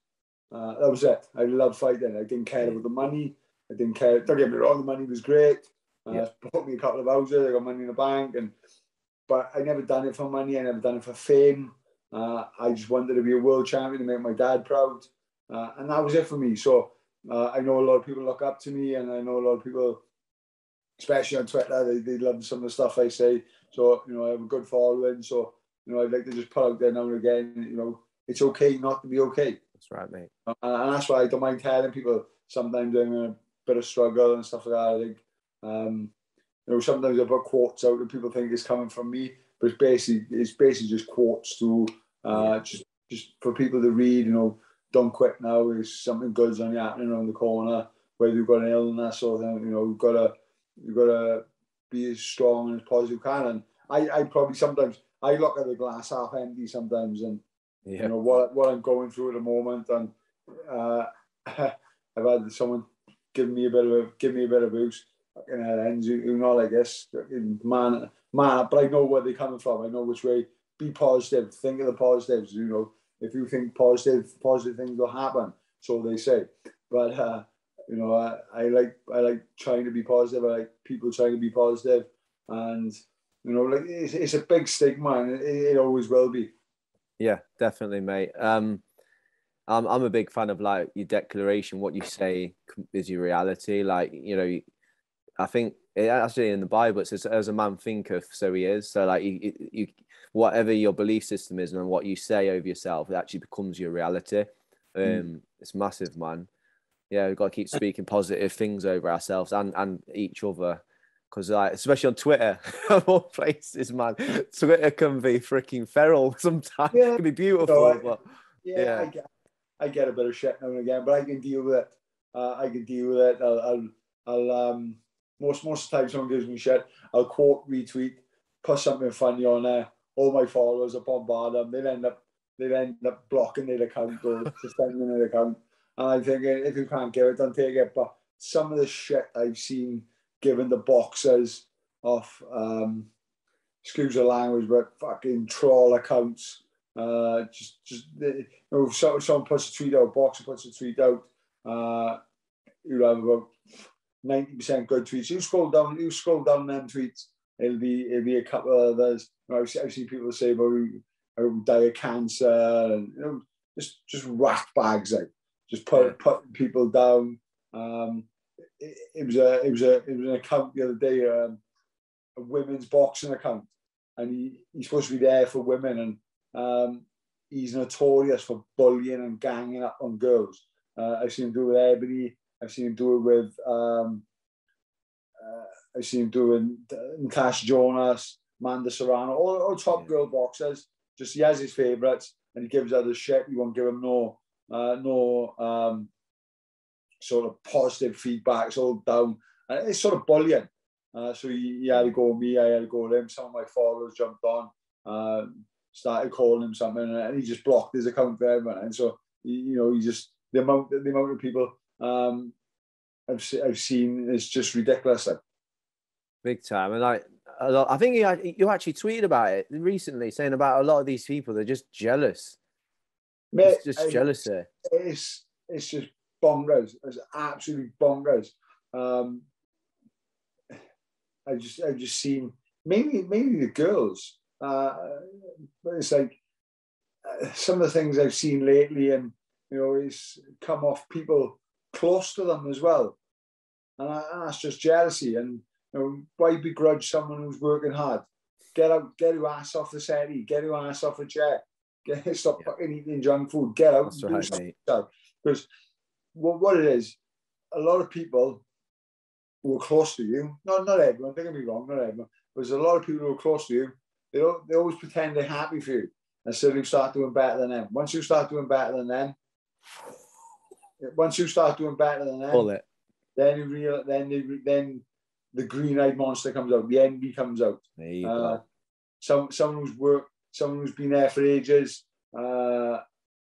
Uh, that was it. I loved fighting. I didn't care about the money. I didn't care. Don't get me wrong, the money was great. Uh, Yeah. Bought me a couple of houses. I got money in the bank, and but I never done it for money. I never done it for fame. Uh, I just wanted to be a world champion to make my dad proud, uh, and that was it for me. So uh, I know a lot of people look up to me, and I know a lot of people, especially on Twitter, they, they love some of the stuff I say. So you know, I have a good following. So you know, I'd like to just put out there now and again. You know, it's okay not to be okay. That's right, mate. Uh, and that's why I don't mind telling people sometimes I'm in a bit of struggle and stuff like that. I think, um, you know, sometimes I put quotes out and people think it's coming from me, but it's basically it's basically just quotes to uh, just just for people to read. You know, don't quit now. is something good's only happening around the corner. Whether you've got an illness or thing, you know, you've got to you've got to be as strong and as positive you can. And I, I probably sometimes I look at the glass half empty sometimes, and yeah. you know what what I'm going through at the moment, and uh, *laughs* I've had someone give me a bit of a give me a bit of boost fucking head ends, you, you know, like this. Man, man, but I know where they're coming from. I know which way. Be positive. Think of the positives. You know, if you think positive, positive things will happen. So they say. But uh, you know, I, I like I like trying to be positive. I like people trying to be positive, and you know, like it's, it's a big stigma, and it, it always will be. Yeah, definitely, mate. Um, I'm I'm a big fan of like your declaration. What you say is your reality. Like you know, I think it actually in the Bible it says, "As a man thinketh, so he is." So like you, you, whatever your belief system is and what you say over yourself, it actually becomes your reality. Hmm. Um, mm. It's massive, man. Yeah, we've got to keep speaking positive things over ourselves and and each other, because like especially on Twitter, *laughs* of all places, man, Twitter can be freaking feral *laughs* sometimes. Yeah. It can be beautiful, no, I, but yeah, yeah. I, get, I get a bit of shit now and again, but I can deal with it. Uh, I can deal with it. I'll, I'll, I'll um most most of the time someone gives me shit, I'll quote, retweet, put something funny on there. All my followers bombard them. They'll end up they end up blocking their account or *laughs* suspending their account. And I think if you can't give it, don't take it. But some of the shit I've seen given the boxers of um excuse the language, but fucking troll accounts. Uh, just, just you know, so, someone puts a tweet out, boxer puts a tweet out. Uh, you have about 90% good tweets. You scroll down, you scroll down them tweets, it'll be it'll be a couple of others. Know, I've, I've seen people say about how die of cancer and you know, just just rat bags out, just put putting people down. Um, it, it, was a it was a it was an account the other day, um, a women's boxing account, and he, he's supposed to be there for women, and um, he's notorious for bullying and ganging up on girls. Uh, I've seen him do it with Ebony. I've seen him do it with um, uh, I've seen him do it doing Natasha Jonas, Amanda Serrano, all, all top yeah. girl boxers. Just he has his favourites and he gives others shit. You won't give him no uh, no um, sort of positive feedback. It's all down. And it's sort of bullying. Uh, so he, he, had to go me, I had to go him. Some of my followers jumped on, uh, started calling him something, and he just blocked his account for everyone. And so, you know, he just the amount the amount of people um, I've I've seen is just ridiculous. Like. Big time, and like a lot, I think you you actually tweeted about it recently, saying about a lot of these people they're just jealous. Mate, it's just I, jealousy. It's it's just bonkers. It's absolutely bonkers. Um, I just I've just seen maybe maybe the girls. Uh, but it's like uh, some of the things I've seen lately, and you know, it's come off people close to them as well. And, I, and that's just jealousy. And you know, why begrudge someone who's working hard? Get out, get your ass off the settee, get your ass off the chair, *laughs* get stop yeah. fucking eating junk food, get out and right, Because what, what it is, a lot of people who are close to you, not not everyone, don't get me wrong, not everyone, but there's a lot of people who are close to you, they don't, they always pretend they're happy for you until you start doing better than them. Once you start doing better than them, once you start doing better than them, then you real then the then the green eyed monster comes out, the envy comes out. Uh. Some someone who's worked, someone who's been there for ages. Uh,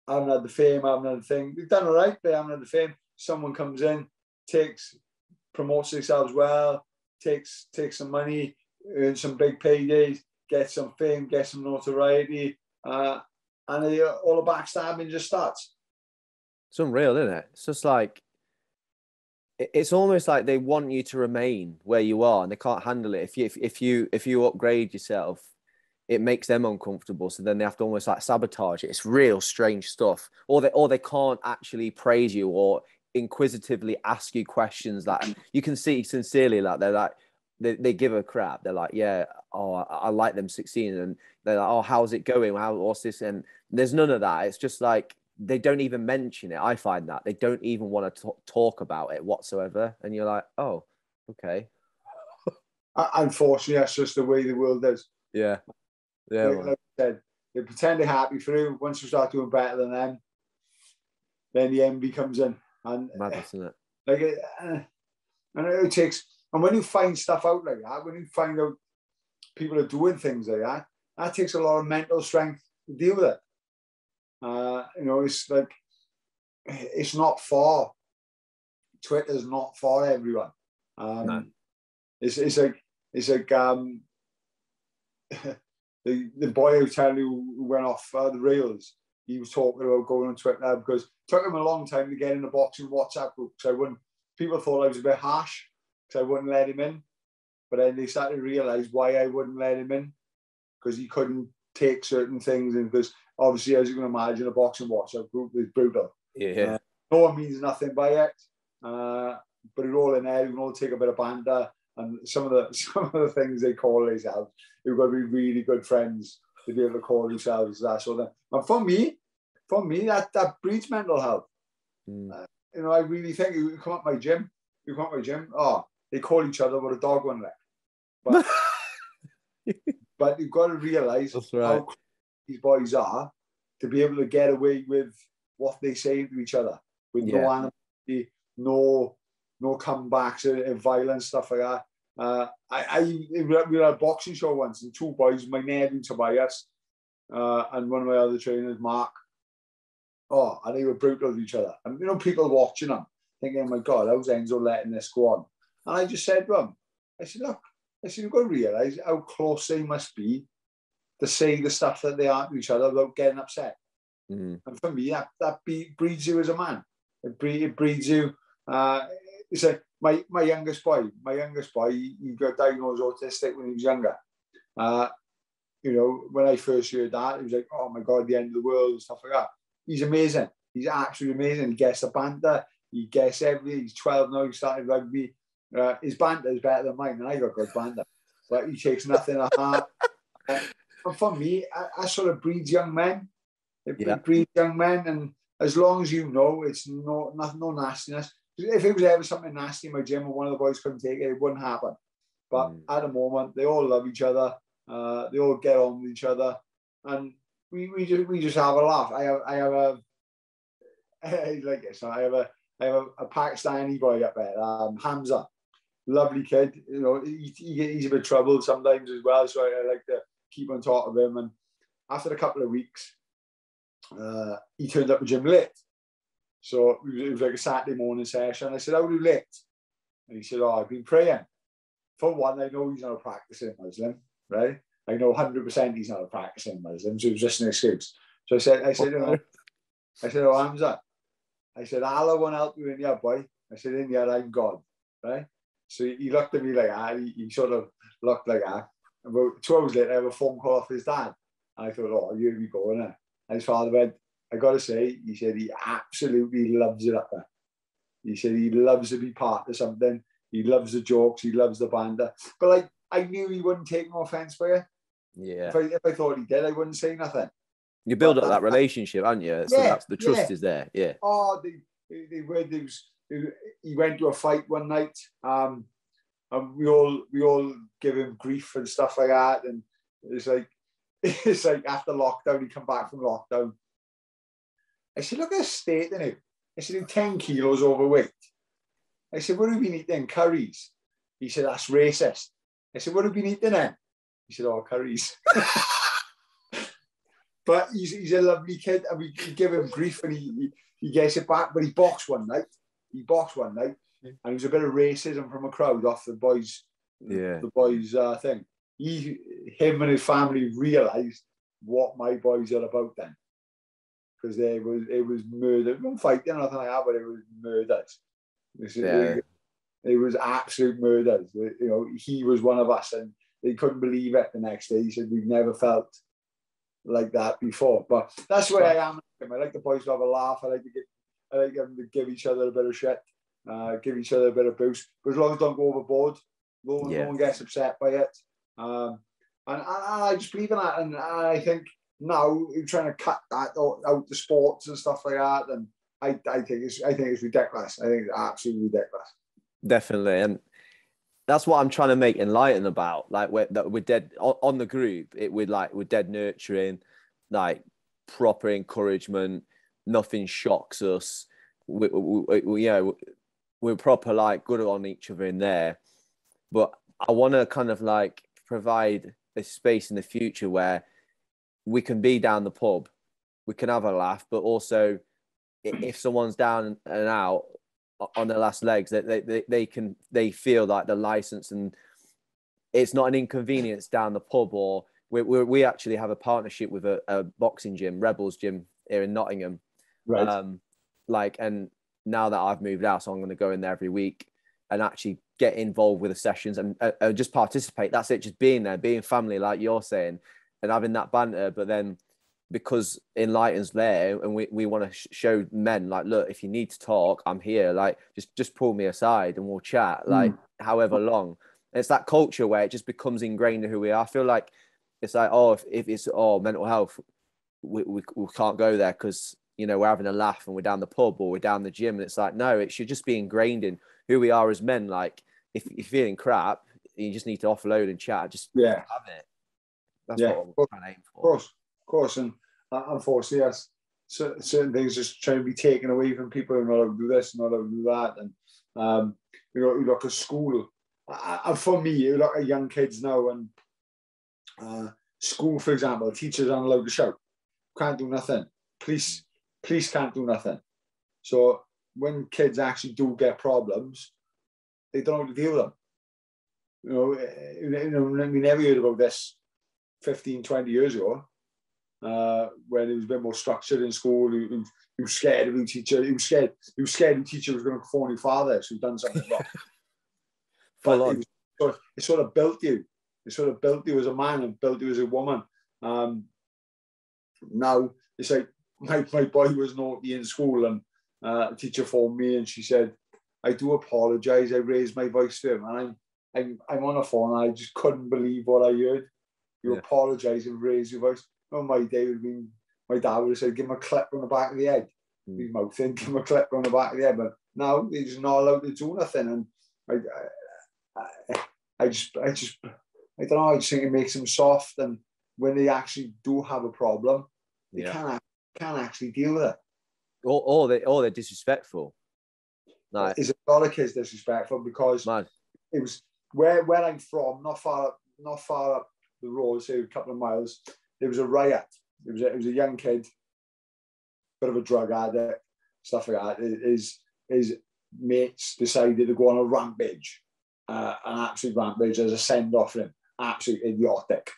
I haven't had the fame, I haven't had the thing. They've done all right, but haven't had the fame. Someone comes in, takes, promotes themselves well, takes takes some money, earns some big paydays, gets some fame, gets some notoriety, uh, and they, all the backstabbing just starts. It's unreal, isn't it? It's just like it's almost like they want you to remain where you are and they can't handle it. If you if, if you if you upgrade yourself, it makes them uncomfortable. So then they have to almost like sabotage it. It's real strange stuff. Or they or they can't actually praise you or inquisitively ask you questions that *clears throat* you can see sincerely like they're like they, they give a crap. They're like, yeah, oh, I, I like them succeeding, and they're like, oh, how's it going? How what's this? And there's none of that. It's just like they don't even mention it. I find that they don't even want to talk about it whatsoever. And you're like, oh, okay. unfortunately, that's just the way the world is. Yeah. Yeah. Like, like I said, they pretend they're happy for you. Once you start doing better than them, then the envy comes in. And Madness, isn't it? *laughs* like, uh, and it takes, and when you find stuff out like that, when you find out people are doing things like that, that takes a lot of mental strength to deal with it. Uh, you know, it's like, it's not for, Twitter's not for everyone. Um, No. It's, it's like, it's like, um, *laughs* the, the boy who tell you who went off uh, the rails, he was talking about going on Twitter because it took him a long time to get in the boxing WhatsApp group. So I wouldn't, people thought I was a bit harsh because I wouldn't let him in. But then they started to realise why I wouldn't let him in because he couldn't take certain things. And because obviously, as you can imagine, a boxing WhatsApp group is brutal. Yeah. No one means nothing by it. Uh, but it's all in there. We can all take a bit of banter. And some of the *laughs* some of the things they call themselves, you've got to be really good friends to be able to call themselves that sort of thing. And for me, for me, that, that breeds mental health. Mm. You know, I really think you come up my gym, you come up my gym, oh, they call each other with a dog one leg. But but you've got to realise right. how these boys are to be able to get away with what they say to each other with no animosity, no no comebacks and, and violence stuff like that. Uh, I, I we were at a boxing show once and two boys, my nephew Tobias, uh, and one of my other trainers, Mark. Oh, and they were brutal with each other. And you know, people watching them thinking, oh my God, how's Enzo letting this go on? And I just said to him, I said, look, I said, you've got to realise how close they must be to say the stuff that they are to each other without getting upset. Mm. And for me, that, that be, breeds you as a man. It, breed, it breeds you. Uh, it's like my, my youngest boy, my youngest boy, he, he got diagnosed autistic when he was younger. Uh, you know, when I first heard that, it was like, oh my God, the end of the world and stuff like that. He's amazing. He's absolutely amazing. He gets the banter. He gets everything. He's 12 now. He started rugby. Uh, his banter is better than mine, and I got good banter. But he takes nothing to heart. Uh, and for me, I, I sort of breeds young men. It, Yeah. it breeds young men, and as long as you know it's no, no, no nastiness. If it was ever something nasty in my gym and one of the boys couldn't take it, it wouldn't happen. But Mm. at the moment, they all love each other. Uh, they all get on with each other, and we, we just we just have a laugh. I have I have a *laughs* like. I have a I have a, a Pakistani boy up there, um, Hamza, lovely kid. You know, he, he, he's a bit troubled sometimes as well, so I, I like to keep on top of him. And after a couple of weeks, uh, he turned up to gym late. So it was, like a Saturday morning session. I said, "How are you late?" And he said, "Oh, I've been praying." For one, I know he's not a practicing Muslim, right? I know 100% he's not a practicing Muslim, so it was just an excuse. So I said, I said, know, I said, oh, Hamza, I said, Allah won't help you in your boy. I said, in your I'm God, right? So he looked at me like that. He, he sort of looked like that. About two hours later, I have a phone call off his dad. And I thought, oh, here we go, innit? And his father went, I got to say, he said he absolutely loves it up there. He said he loves to be part of something. He loves the jokes. He loves the banter. But like, I knew he wouldn't take no offence by it. Yeah. If I, if I thought he did, I wouldn't say nothing. You build But up that- that relationship, haven't you? So Yeah, that's the trust yeah. is there. Yeah. Oh, they they, they were. They was, he went to a fight one night. Um, and we all we all give him grief and stuff like that. And it's like *laughs* it's like after lockdown, he come back from lockdown. I said, look at his state in it. I said, he's 10 kilos overweight. I said, what have you been eating? Curries. He said, that's racist. I said, what have you been eating then? He said, oh, curries. *laughs* but he's, he's a lovely kid and we, we give him grief and he, he, he gets it back. But he boxed one night. He boxed one night and there was a bit of racism from a crowd off the boys, Yeah. the boys' uh, thing. He, him and his family realised what my boys are about then. Because they was it was murder. No fighting or nothing like that, but it was murders. This is- Yeah. It was absolute murders. You know, he was one of us, and they couldn't believe it the next day. He said, We've never felt like that before. But that's the way I am. I like the boys to have a laugh. I like to give I like them to give each other a bit of shit, uh, give each other a bit of boost. But as long as don't go overboard, no, one- Yeah. no one gets upset by it. Um, and, and I just believe in that. And I think now you're trying to cut that out, out the sports and stuff like that. And I, I think it's I think it's ridiculous. I think it's absolutely ridiculous. Definitely. And that's what I'm trying to make enlighten about. Like we're that we're dead on, on the group. It would like we're dead nurturing, like proper encouragement. Nothing shocks us. We, we, we, you know, we're proper like good on each other in there. But I want to kind of like provide a space in the future where we can be down the pub, we can have a laugh, but also if *clears throat* someone's down and out on their last legs, that they, they, they can they feel like the license and it's not an inconvenience down the pub or we, we, we actually have a partnership with a, a, boxing gym, Rebels Gym here in Nottingham. Right. Um, like, and now that I've moved out, so I'm going to go in there every week and actually get involved with the sessions and uh, uh, just participate. That's it, just being there, being family, like you're saying, and having that banter. But then because enlightens there and we, we want to sh- show men like look if you need to talk i'm here like just just pull me aside and we'll chat mm. like mm. however long and it's that culture where it just becomes ingrained in who we are i feel like it's like oh if, if it's oh mental health we, we, we can't go there because you know we're having a laugh and we're down the pub or we're down the gym and it's like no it should just be ingrained in who we are as men like if you're feeling crap you just need to offload and chat just yeah have it that's yeah. what I'm trying to aim for of course of course and unfortunately, yes, certain things just trying to be taken away from people and not to do this, and not do that. And, um, you know, you look at school. And for me, you look at young kids now and uh, school, for example, teachers aren't allowed to shout, can't do nothing. Police, police can't do nothing. So when kids actually do get problems, they don't know how to deal with them. You know, you know, we never heard about this 15, 20 years ago uh, when it was a bit more structured in school. He, he, he was scared of his teacher. He was scared. He was scared his teacher was going to phone his father, so he'd done something wrong. *laughs* but it, sort of, it, sort of, built you. It sort of built you as a man and built you as a woman. Um, now it's like my, my boy was naughty in school, and uh, a teacher phoned me and she said, "I do apologise. I raised my voice to him, and I'm I'm I'm on the phone. and I just couldn't believe what I heard. You yeah. apologise and raise your voice Oh, my day would have been my dad would have said, give him a clip on the back of the head. Mm. His mouth in, give him a clip on the back of the head. But now they're just not allowed to do nothing. And I, I, I just, I just, I don't know. I just think it makes them soft. And when they actually do have a problem, they yeah. can't, can't actually deal with it. Or, or they, or they're disrespectful. A lot of kids disrespectful because Man. it was where where I'm from, not far up, not far up the road, say a couple of miles there was a riot. It was a, it was a young kid, bit of a drug addict, stuff like that. His his mates decided to go on a rampage, uh, an absolute rampage as a send off for him. Absolutely idiotic.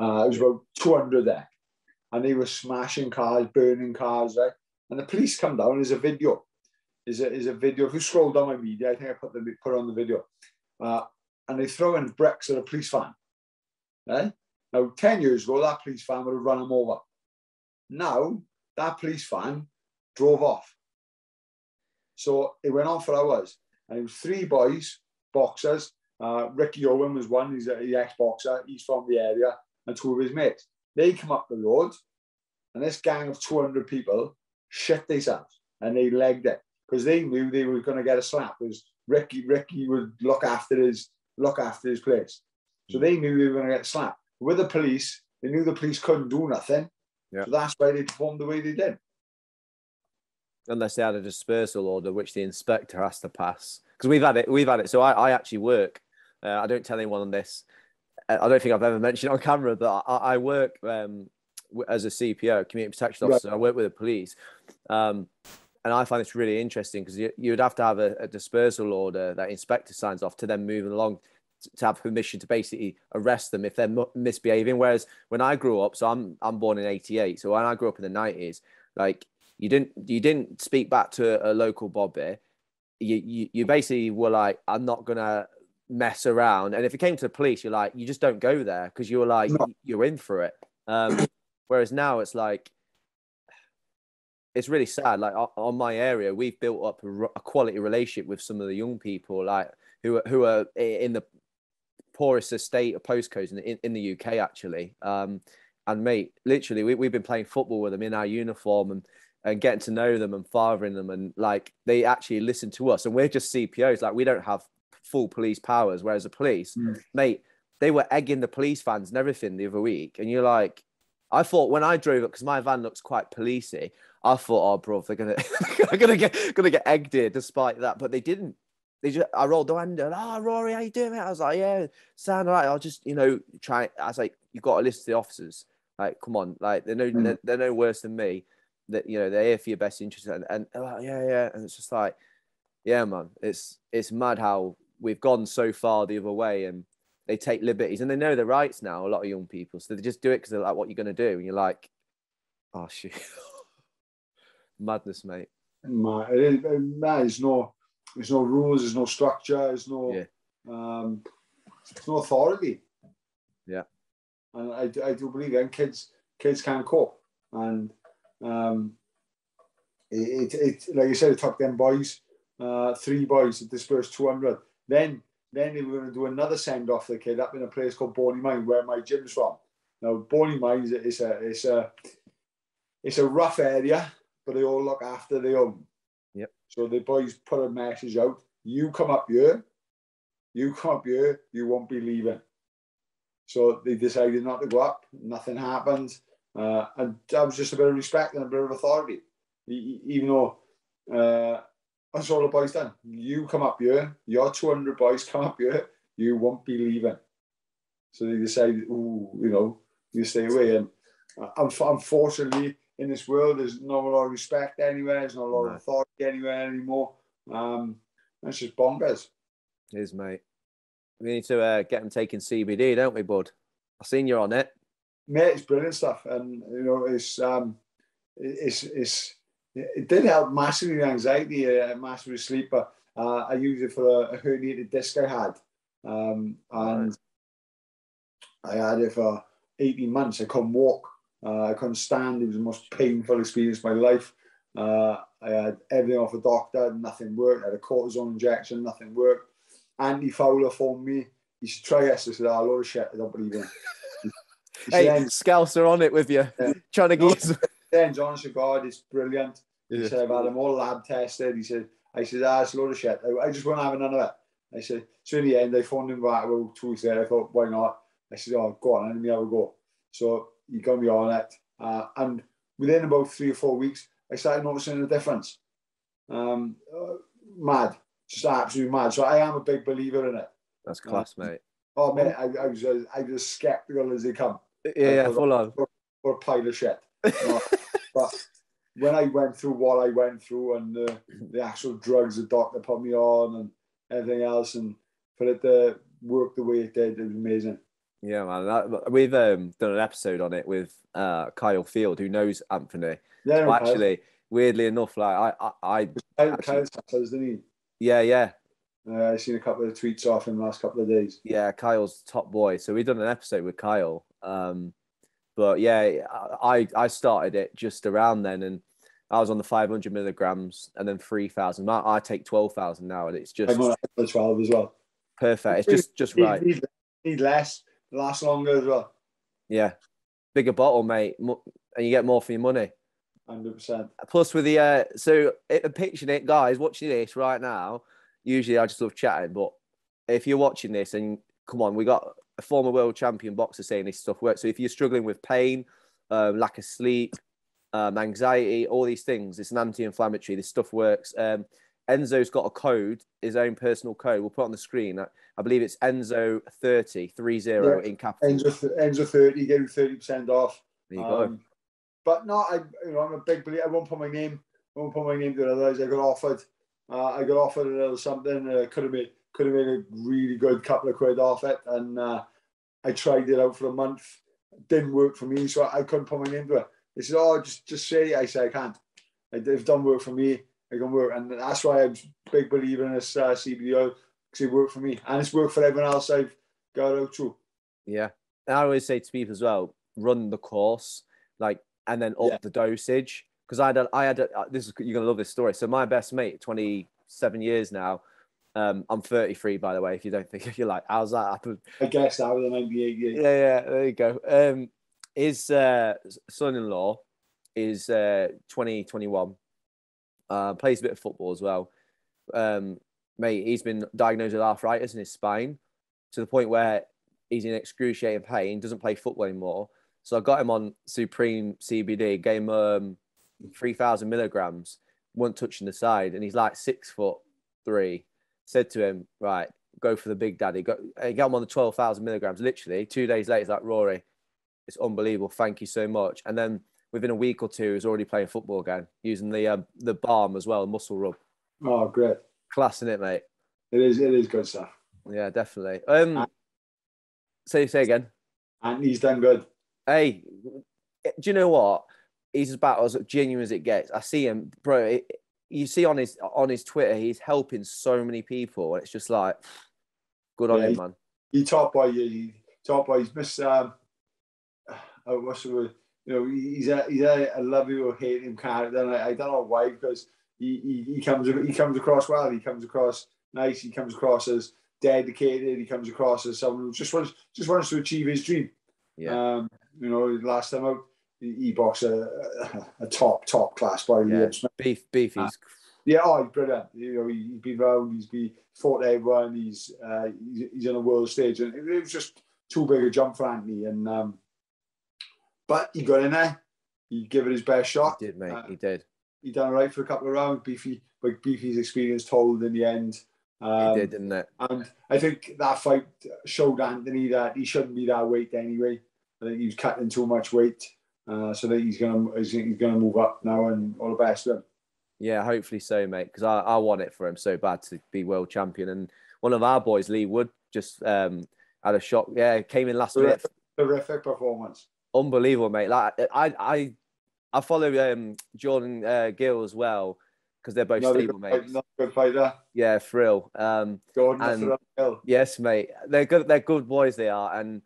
Uh, it was about 200 there, and they were smashing cars, burning cars, right? And the police come down. There's a video. Is a, is a video. If you scroll down my media, I think I put the put on the video. Uh, and they throw in bricks at a police van. Right? Now, 10 years ago, that police van would have run him over. Now, that police van drove off. So it went on for hours. And it was three boys, boxers. Uh, Ricky Owen was one, he's an ex boxer, he's from the area, and two of his mates. They come up the road, and this gang of 200 people shit themselves and they legged it because they knew they were going to get a slap. Because Ricky, Ricky would look after his look after his place, so they knew they were going to get slapped. with the police, they knew the police couldn't do nothing. Yeah. So that's why they performed the way they did. Unless they had a dispersal order, which the inspector has to pass. Because we've had it, we've had it. So I, I actually work. Uh, I don't tell anyone on this. I don't think I've ever mentioned on camera, but I, I work um, as a CPO, community protection officer. Right. I work with the police. Um, and I find this really interesting because you, would have to have a, a, dispersal order that inspector signs off to then move along to have permission to basically arrest them if they're misbehaving. Whereas when I grew up, so I'm I'm born in '88, so when I grew up in the '90s, like you didn't you didn't speak back to a, a local bobby. You, you you basically were like, I'm not gonna mess around. And if it came to the police, you're like, you just don't go there because you're like, no. you're in for it. Um, *coughs* whereas now it's like, it's really sad. Like on my area, we've built up a, quality relationship with some of the young people, like who are, who are in the poorest estate of postcodes in, in, in the UK actually. Um, and mate, literally, we, we've been playing football with them in our uniform and and getting to know them and fathering them and like they actually listen to us and we're just CPOs like we don't have full police powers. Whereas the police, Mm. mate, they were egging the police fans and everything the other week. And you're like, I thought when I drove up because my van looks quite policey, I thought, oh, bro, they're gonna *laughs* they're gonna get gonna get egged here despite that, but they didn't. They just I rolled the window. Oh, Rory, how you doing? Mate? I was like, yeah, sound all right. I'll just you know try. I was like, you got to listen to the officers. Like, come on, like they're no Mm. they're, they're no worse than me. That you know they're here for your best interest, and, and like, yeah, yeah, and it's just like, yeah, man, it's it's mad how we've gone so far the other way, and they take liberties, and they know their rights now. A lot of young people, so they just do it because they're like, what are you going to do? And you're like, oh shit, *laughs* madness, mate. It man, there's no, there's no rules, there's no structure, there's no, Yeah. um, there's no authority. Yeah. And I, do- I do believe that kids, kids can't cope. And um, it, it, it, like you said, it took them boys, uh, three boys to disperse 200. Then, then they were going to do another send off the kid up in a place called Bonymaen, where my gym's from. Now, Bonymaen is a, it's a, it's a rough area, but they all look after their own. Yep. So the boys put a message out: you come up here, you come up here, you won't be leaving. So they decided not to go up. Nothing happened, uh, and that was just a bit of respect and a bit of authority. Even though uh, that's all the boys done. You come up here, your 200 boys come up here, you won't be leaving. So they decide, ooh, you know, you stay away. And uh, unfortunately, in this world, there's not a lot of respect anywhere. There's not a lot No. of authority anywhere anymore. Um, that's just bonkers. It is, mate. We need to uh, get them taking CBD, don't we, bud? I've seen you on it. Mate, it's brilliant stuff, and you know, it's um, it's it's it did help massively with anxiety, uh, massively with sleep. But uh, I used it for a, a herniated disc I had, um, and I had it for 18 months. I couldn't walk, uh, I couldn't stand. It was the most painful experience of my life. Uh, I had everything off a doctor, nothing worked. I had a cortisone injection, nothing worked. Andy Fowler phoned me. He said, try this. I said, oh, a lot of shit. I don't believe in it. *laughs* He Hey, said, Scouts are on it with you, Yeah. *laughs* trying to get. Then John said, God, it's brilliant. He Yeah. said, I've had them all lab tested. He said, I said, ah, it's a load of shit. I, I just won't have none of it. I said, so in the end, I phoned him back about two weeks later. I thought, why not? I said, oh, go on, let me have a go. So he got me on it. Uh, and within about three or four weeks, I started noticing a difference. Um, uh, mad, just absolutely mad. So I am a big believer in it. That's class, mate. Oh, man, I, I, was, as- I was as skeptical as they come Yeah, yeah, full on. for a pile of shit. But when I went through what I went through and the, the actual drugs the doctor put me on and everything else, and for it to work the way it did, it was amazing. Yeah, man. That, we've um, done an episode on it with uh, Kyle Field, who knows Anthony. Yeah, actually, weirdly enough, like I, I, I Kyle, Kyle says, didn't yeah, yeah. Uh, I've seen a couple of tweets off him the last couple of days. yeah. Kyle's top boy. So we've done an episode with Kyle. Um, but yeah, I, I started it just around then, and I was on the 500 milligrams, and then 3,000. I, I take 12,000 now, and it's just I'm on the 12 as well. perfect. It's just just right. need, need less, last longer as well. Yeah, bigger bottle, mate, and you get more for your money. 100%. Plus, with the uh, so it, picturing it, guys, watching this right now. Usually, I just love chatting, but if you're watching this and come on, we got a former world champion boxer saying this stuff works. So if you're struggling with pain, um, lack of sleep, um, anxiety, all these things, it's an anti-inflammatory. This stuff works. Um, Enzo's got a code, his own personal code. We'll put on the screen. I, I believe it's Enzo 30, 30 Yeah. in capital. Enzo, of 30, get him 30% off. there you go. Um, but no, I you know I'm a big believer. I won't put my name. I won't put my name to it. Otherwise, I got offered. Uh, I got offered a little something. Uh, could have made could have made a really good couple of quid off it, and uh, I tried it out for a month. Didn't work for me, so I couldn't put my name to it. They said, "Oh, just just say." it." I said, "I can't. It- It's done work for me. I can work," and that's why I'm a big believer in this uh, CBD oil because it worked for me, and it's worked for everyone else I've got out to. Yeah. And I always say to people as well, run the course, like, and then up Yeah. the dosage. Because I had, a, I had, a, uh, this is you're gonna love this story. So my best mate, 27 years now. Um, I'm 33, by the way. If you don't think *laughs* you're like, how's that happen? I guess I was a 98 year. Yeah, yeah. There you go. Um, his uh, son-in-law is uh, 20, 21. Uh, plays a bit of football as well. Um, mate, he's been diagnosed with arthritis in his spine to the point where he's in excruciating pain, doesn't play football anymore. So I got him on Supreme CBD, gave him um, 3,000 milligrams, wasn't touching the side, and he's like six foot three. Said to him, right, go for the big daddy. Go, got him on the 12,000 milligrams. Literally, two days later, he's like, Rory, it's unbelievable. Thank you so much. And then within a week or two, he's already playing football again, using the um, the balm as well, muscle rub. Oh, great. Class in it, mate. It is, it is good stuff. Yeah, definitely. Um, Uh, say say again. And he's done good. Hey, do you know what? He's about as genuine as it gets. I see him, bro. It, you see on his on his Twitter, he's helping so many people. And it's just like, *sighs* good on Yeah, him, man. He top boy, he top boy. He's miss um, *sighs* oh, what's the word? You know, he's a he's a, a love you or hate him character. And I, I don't know why because he, he he comes he comes across well. He comes across nice. He comes across as dedicated. He comes across as someone who just wants just wants to achieve his dream. Yeah, Um, you know, last time out, he, boxed a, a, top top class boy. yeah. Liam Smith. Beef, beef. Uh, He's Yeah, oh, he's brilliant. You know, he, he's been round, he's been fought everyone, he's, uh, he's he's on a world stage, and it was just too big a jump for Anthony. And um, but he got in there, he gave it his best shot. he did, mate. Uh, he did. He done right for a couple of rounds. Beefy, but Beefy's experience told in the end. Um, he did, didn't it? and I think that fight showed Anthony that he shouldn't be that weight anyway. I think he was cutting too much weight, uh, so that he's gonna he's, he's gonna move up now, and all the best to him. Yeah, hopefully so, mate. Because I, I want it for him so bad to be world champion. And one of our boys, Leigh Wood, just um, had a shock. Yeah, came in last minute. Terrific performance. Unbelievable, mate. Like I, I, I follow um, Jordan uh, Gill as well because they're both stable mates. another good fighter. Yeah, thrill. Um, Jordan And- yes, mate. They're good. They're good boys. They are, and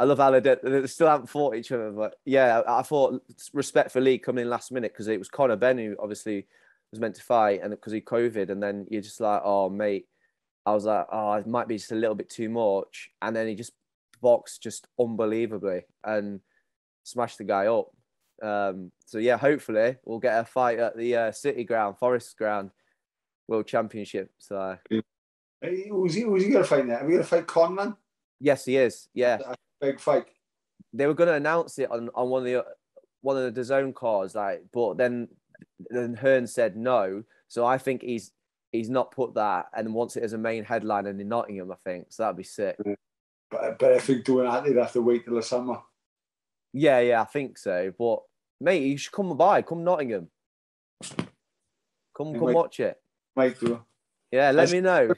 I love how they, still haven't fought each other. But yeah, I, thought respect for Leigh coming in last minute because it was Conor Benn who obviously was meant to fight, and because he COVID, and then you're just like, oh, mate. I was like, oh, it might be just a little bit too much, and then he just boxed just unbelievably and smashed the guy up. Um, so yeah, hopefully we'll get a fight at the uh, City Ground, Forest Ground, World Championship. So Hey, Who's he, who's he going to fight now? Are we going to fight Conlan? yes, he is. Yeah, Big fight. they were going to announce it on, on one of the one of the zone cars, like, but then then Hearn said no. So I think he's he's not put that and wants it as a main headline in Nottingham. I think so. That'd be sick. Mm. But, but I think doing that, they'd have to wait till the summer. Yeah, yeah, I think so. But mate, you should come by. Come Nottingham. Come, come wait. watch it. Might do. Yeah, let That's- me know.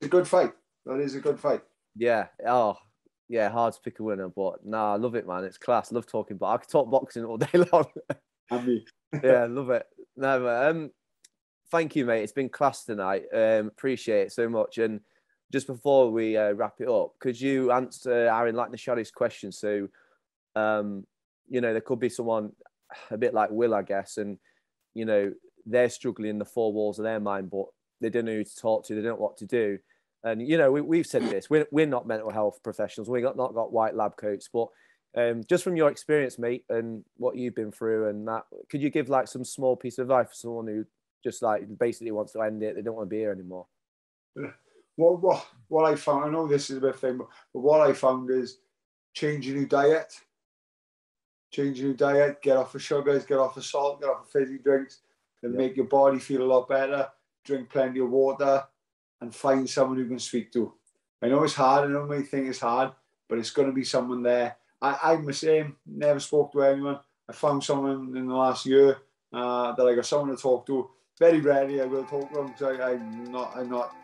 It's a good fight. That is a good fight. Yeah. Oh, yeah. Hard to pick a winner, but nah, I love it, man. It's class. love talking, but I could talk boxing all *laughs* day long. Yeah, love it. No, but, um, thank you, mate. It's been class tonight. Um, appreciate it so much. And just before we uh, wrap it up, could you answer Enlighten the Shadows question? So, um, you know, there could be someone a bit like Will, I guess, and you know, they're struggling in the four walls of their mind, but they don't know who to talk to. They don't know what to do. And you know, we, we've said this. We're, we're not mental health professionals. We got not got white lab coats, but um, just from your experience, mate, and what you've been through, and that, could you give like some small piece of advice for someone who just like basically wants to end it? They don't want to be here anymore. What, what, what I found, I know this is a bit thing, but, but what I found is changing your diet. Change your diet, get off of sugars, get off of salt, get off of fizzy drinks, and Yeah. make your body feel a lot better. Drink plenty of water and find someone who can speak to. I know it's hard, I know you think it's hard, but it's going to be someone there. I, I'm the same, never spoke to anyone. I found someone in the last year uh, that I got someone to talk to. Very rarely I will talk to them because I'm not, I'm not,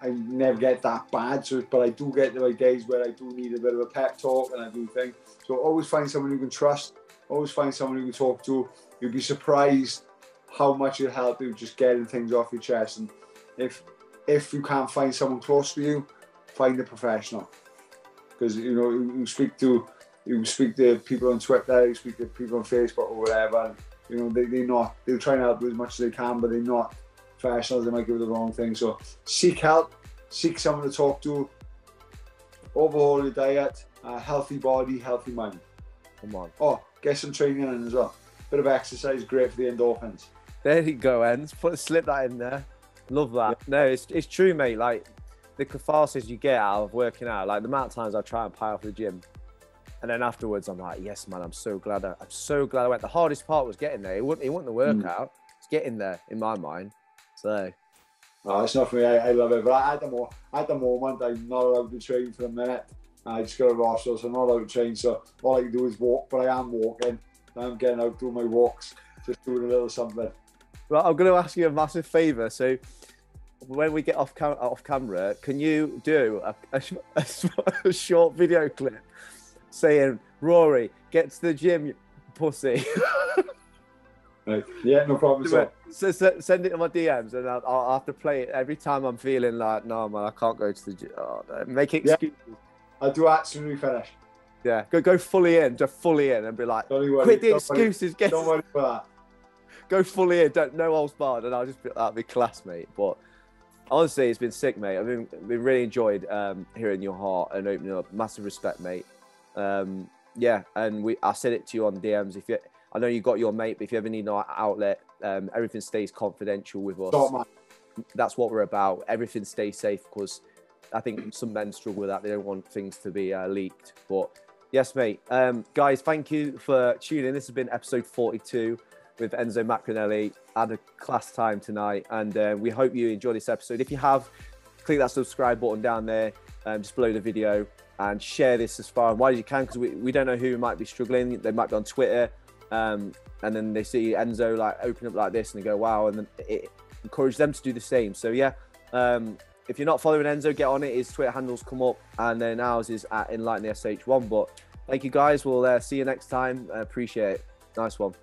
I never get that bad. So, but I do get the days where I do need a bit of a pep talk and I do things. So always find someone you can trust. Always find someone you can talk to. You'd be surprised how much it'll help you just getting things off your chest. And if if you can't find someone close to you, find a professional. Because you know you, speak to you speak to people on Twitter, you speak to people on Facebook or whatever. And, you know they they not they'll try and help you as much as they can, but they're not professionals. They might give you the wrong thing. So seek help, seek someone to talk to. Overhaul your diet, uh, healthy body, healthy mind. Come on. Oh, get some training in as well. Bit of exercise, great for the endorphins. There you go, Ends. Put slip that in there. Love that. Yeah. No, it's it's true, mate. Like the catharsis you get out of working out, like the amount of times I try and pile off the gym, and then afterwards I'm like, yes, man, I'm so glad. I, am so glad I went. The hardest part was getting there. It wasn't, it wasn't the hmm. workout. Mm. It's getting there in my mind. So. No, it's not for me. I, I love it, but at the, mo- at the moment, I'm not allowed to train for a minute. I just got a roster, so I'm not allowed to train. So all I can do is walk, but I am walking. I'm getting out doing my walks, just doing a little something. Right, I'm going to ask you a massive favour. So when we get off cam- off camera, can you do a, a, *laughs* a, a, short video clip saying, "Rory, get to the gym, pussy." *laughs* right. Yeah, no problem. So, so, so, send it to my DMs, and I'll, I'll, have to play it every time I'm feeling like, no, man, I can't go to the gym. Oh, no. Make excuses. Yeah. I'll do absolutely finish. Yeah, go go fully in, just fully in, and be like, quit the excuses. Worry, get don't worry about that. Go fully in, don't no holds barred, and I'll just be that'll be classmate. But honestly, it's been sick, mate. I've been, been really enjoyed um, hearing your heart and opening up. Massive respect, mate. Um, yeah, and we I said it to you on DMs. If you, I know you got your mate, but if you ever need an outlet, um, everything stays confidential with us. Stop, That's what we're about. Everything stays safe because I think some men struggle with that. They don't want things to be uh, leaked. But yes, mate. Um, guys, thank you for tuning in. This has been episode 42 with Enzo Maccarinelli. Had a class time tonight, and uh, we hope you enjoy this episode. If you have, click that subscribe button down there, um, just below the video, and share this as far and wide as you can because we, we don't know who might be struggling. They might be on Twitter, um, and then they see Enzo like open up like this and they go, wow, and then it encourage them to do the same. So yeah. Um, if you're not following Enzo, get on it. His Twitter handles come up, and then ours is at EnlightenSH1. But thank you guys. We'll uh, see you next time. I appreciate it. Nice one.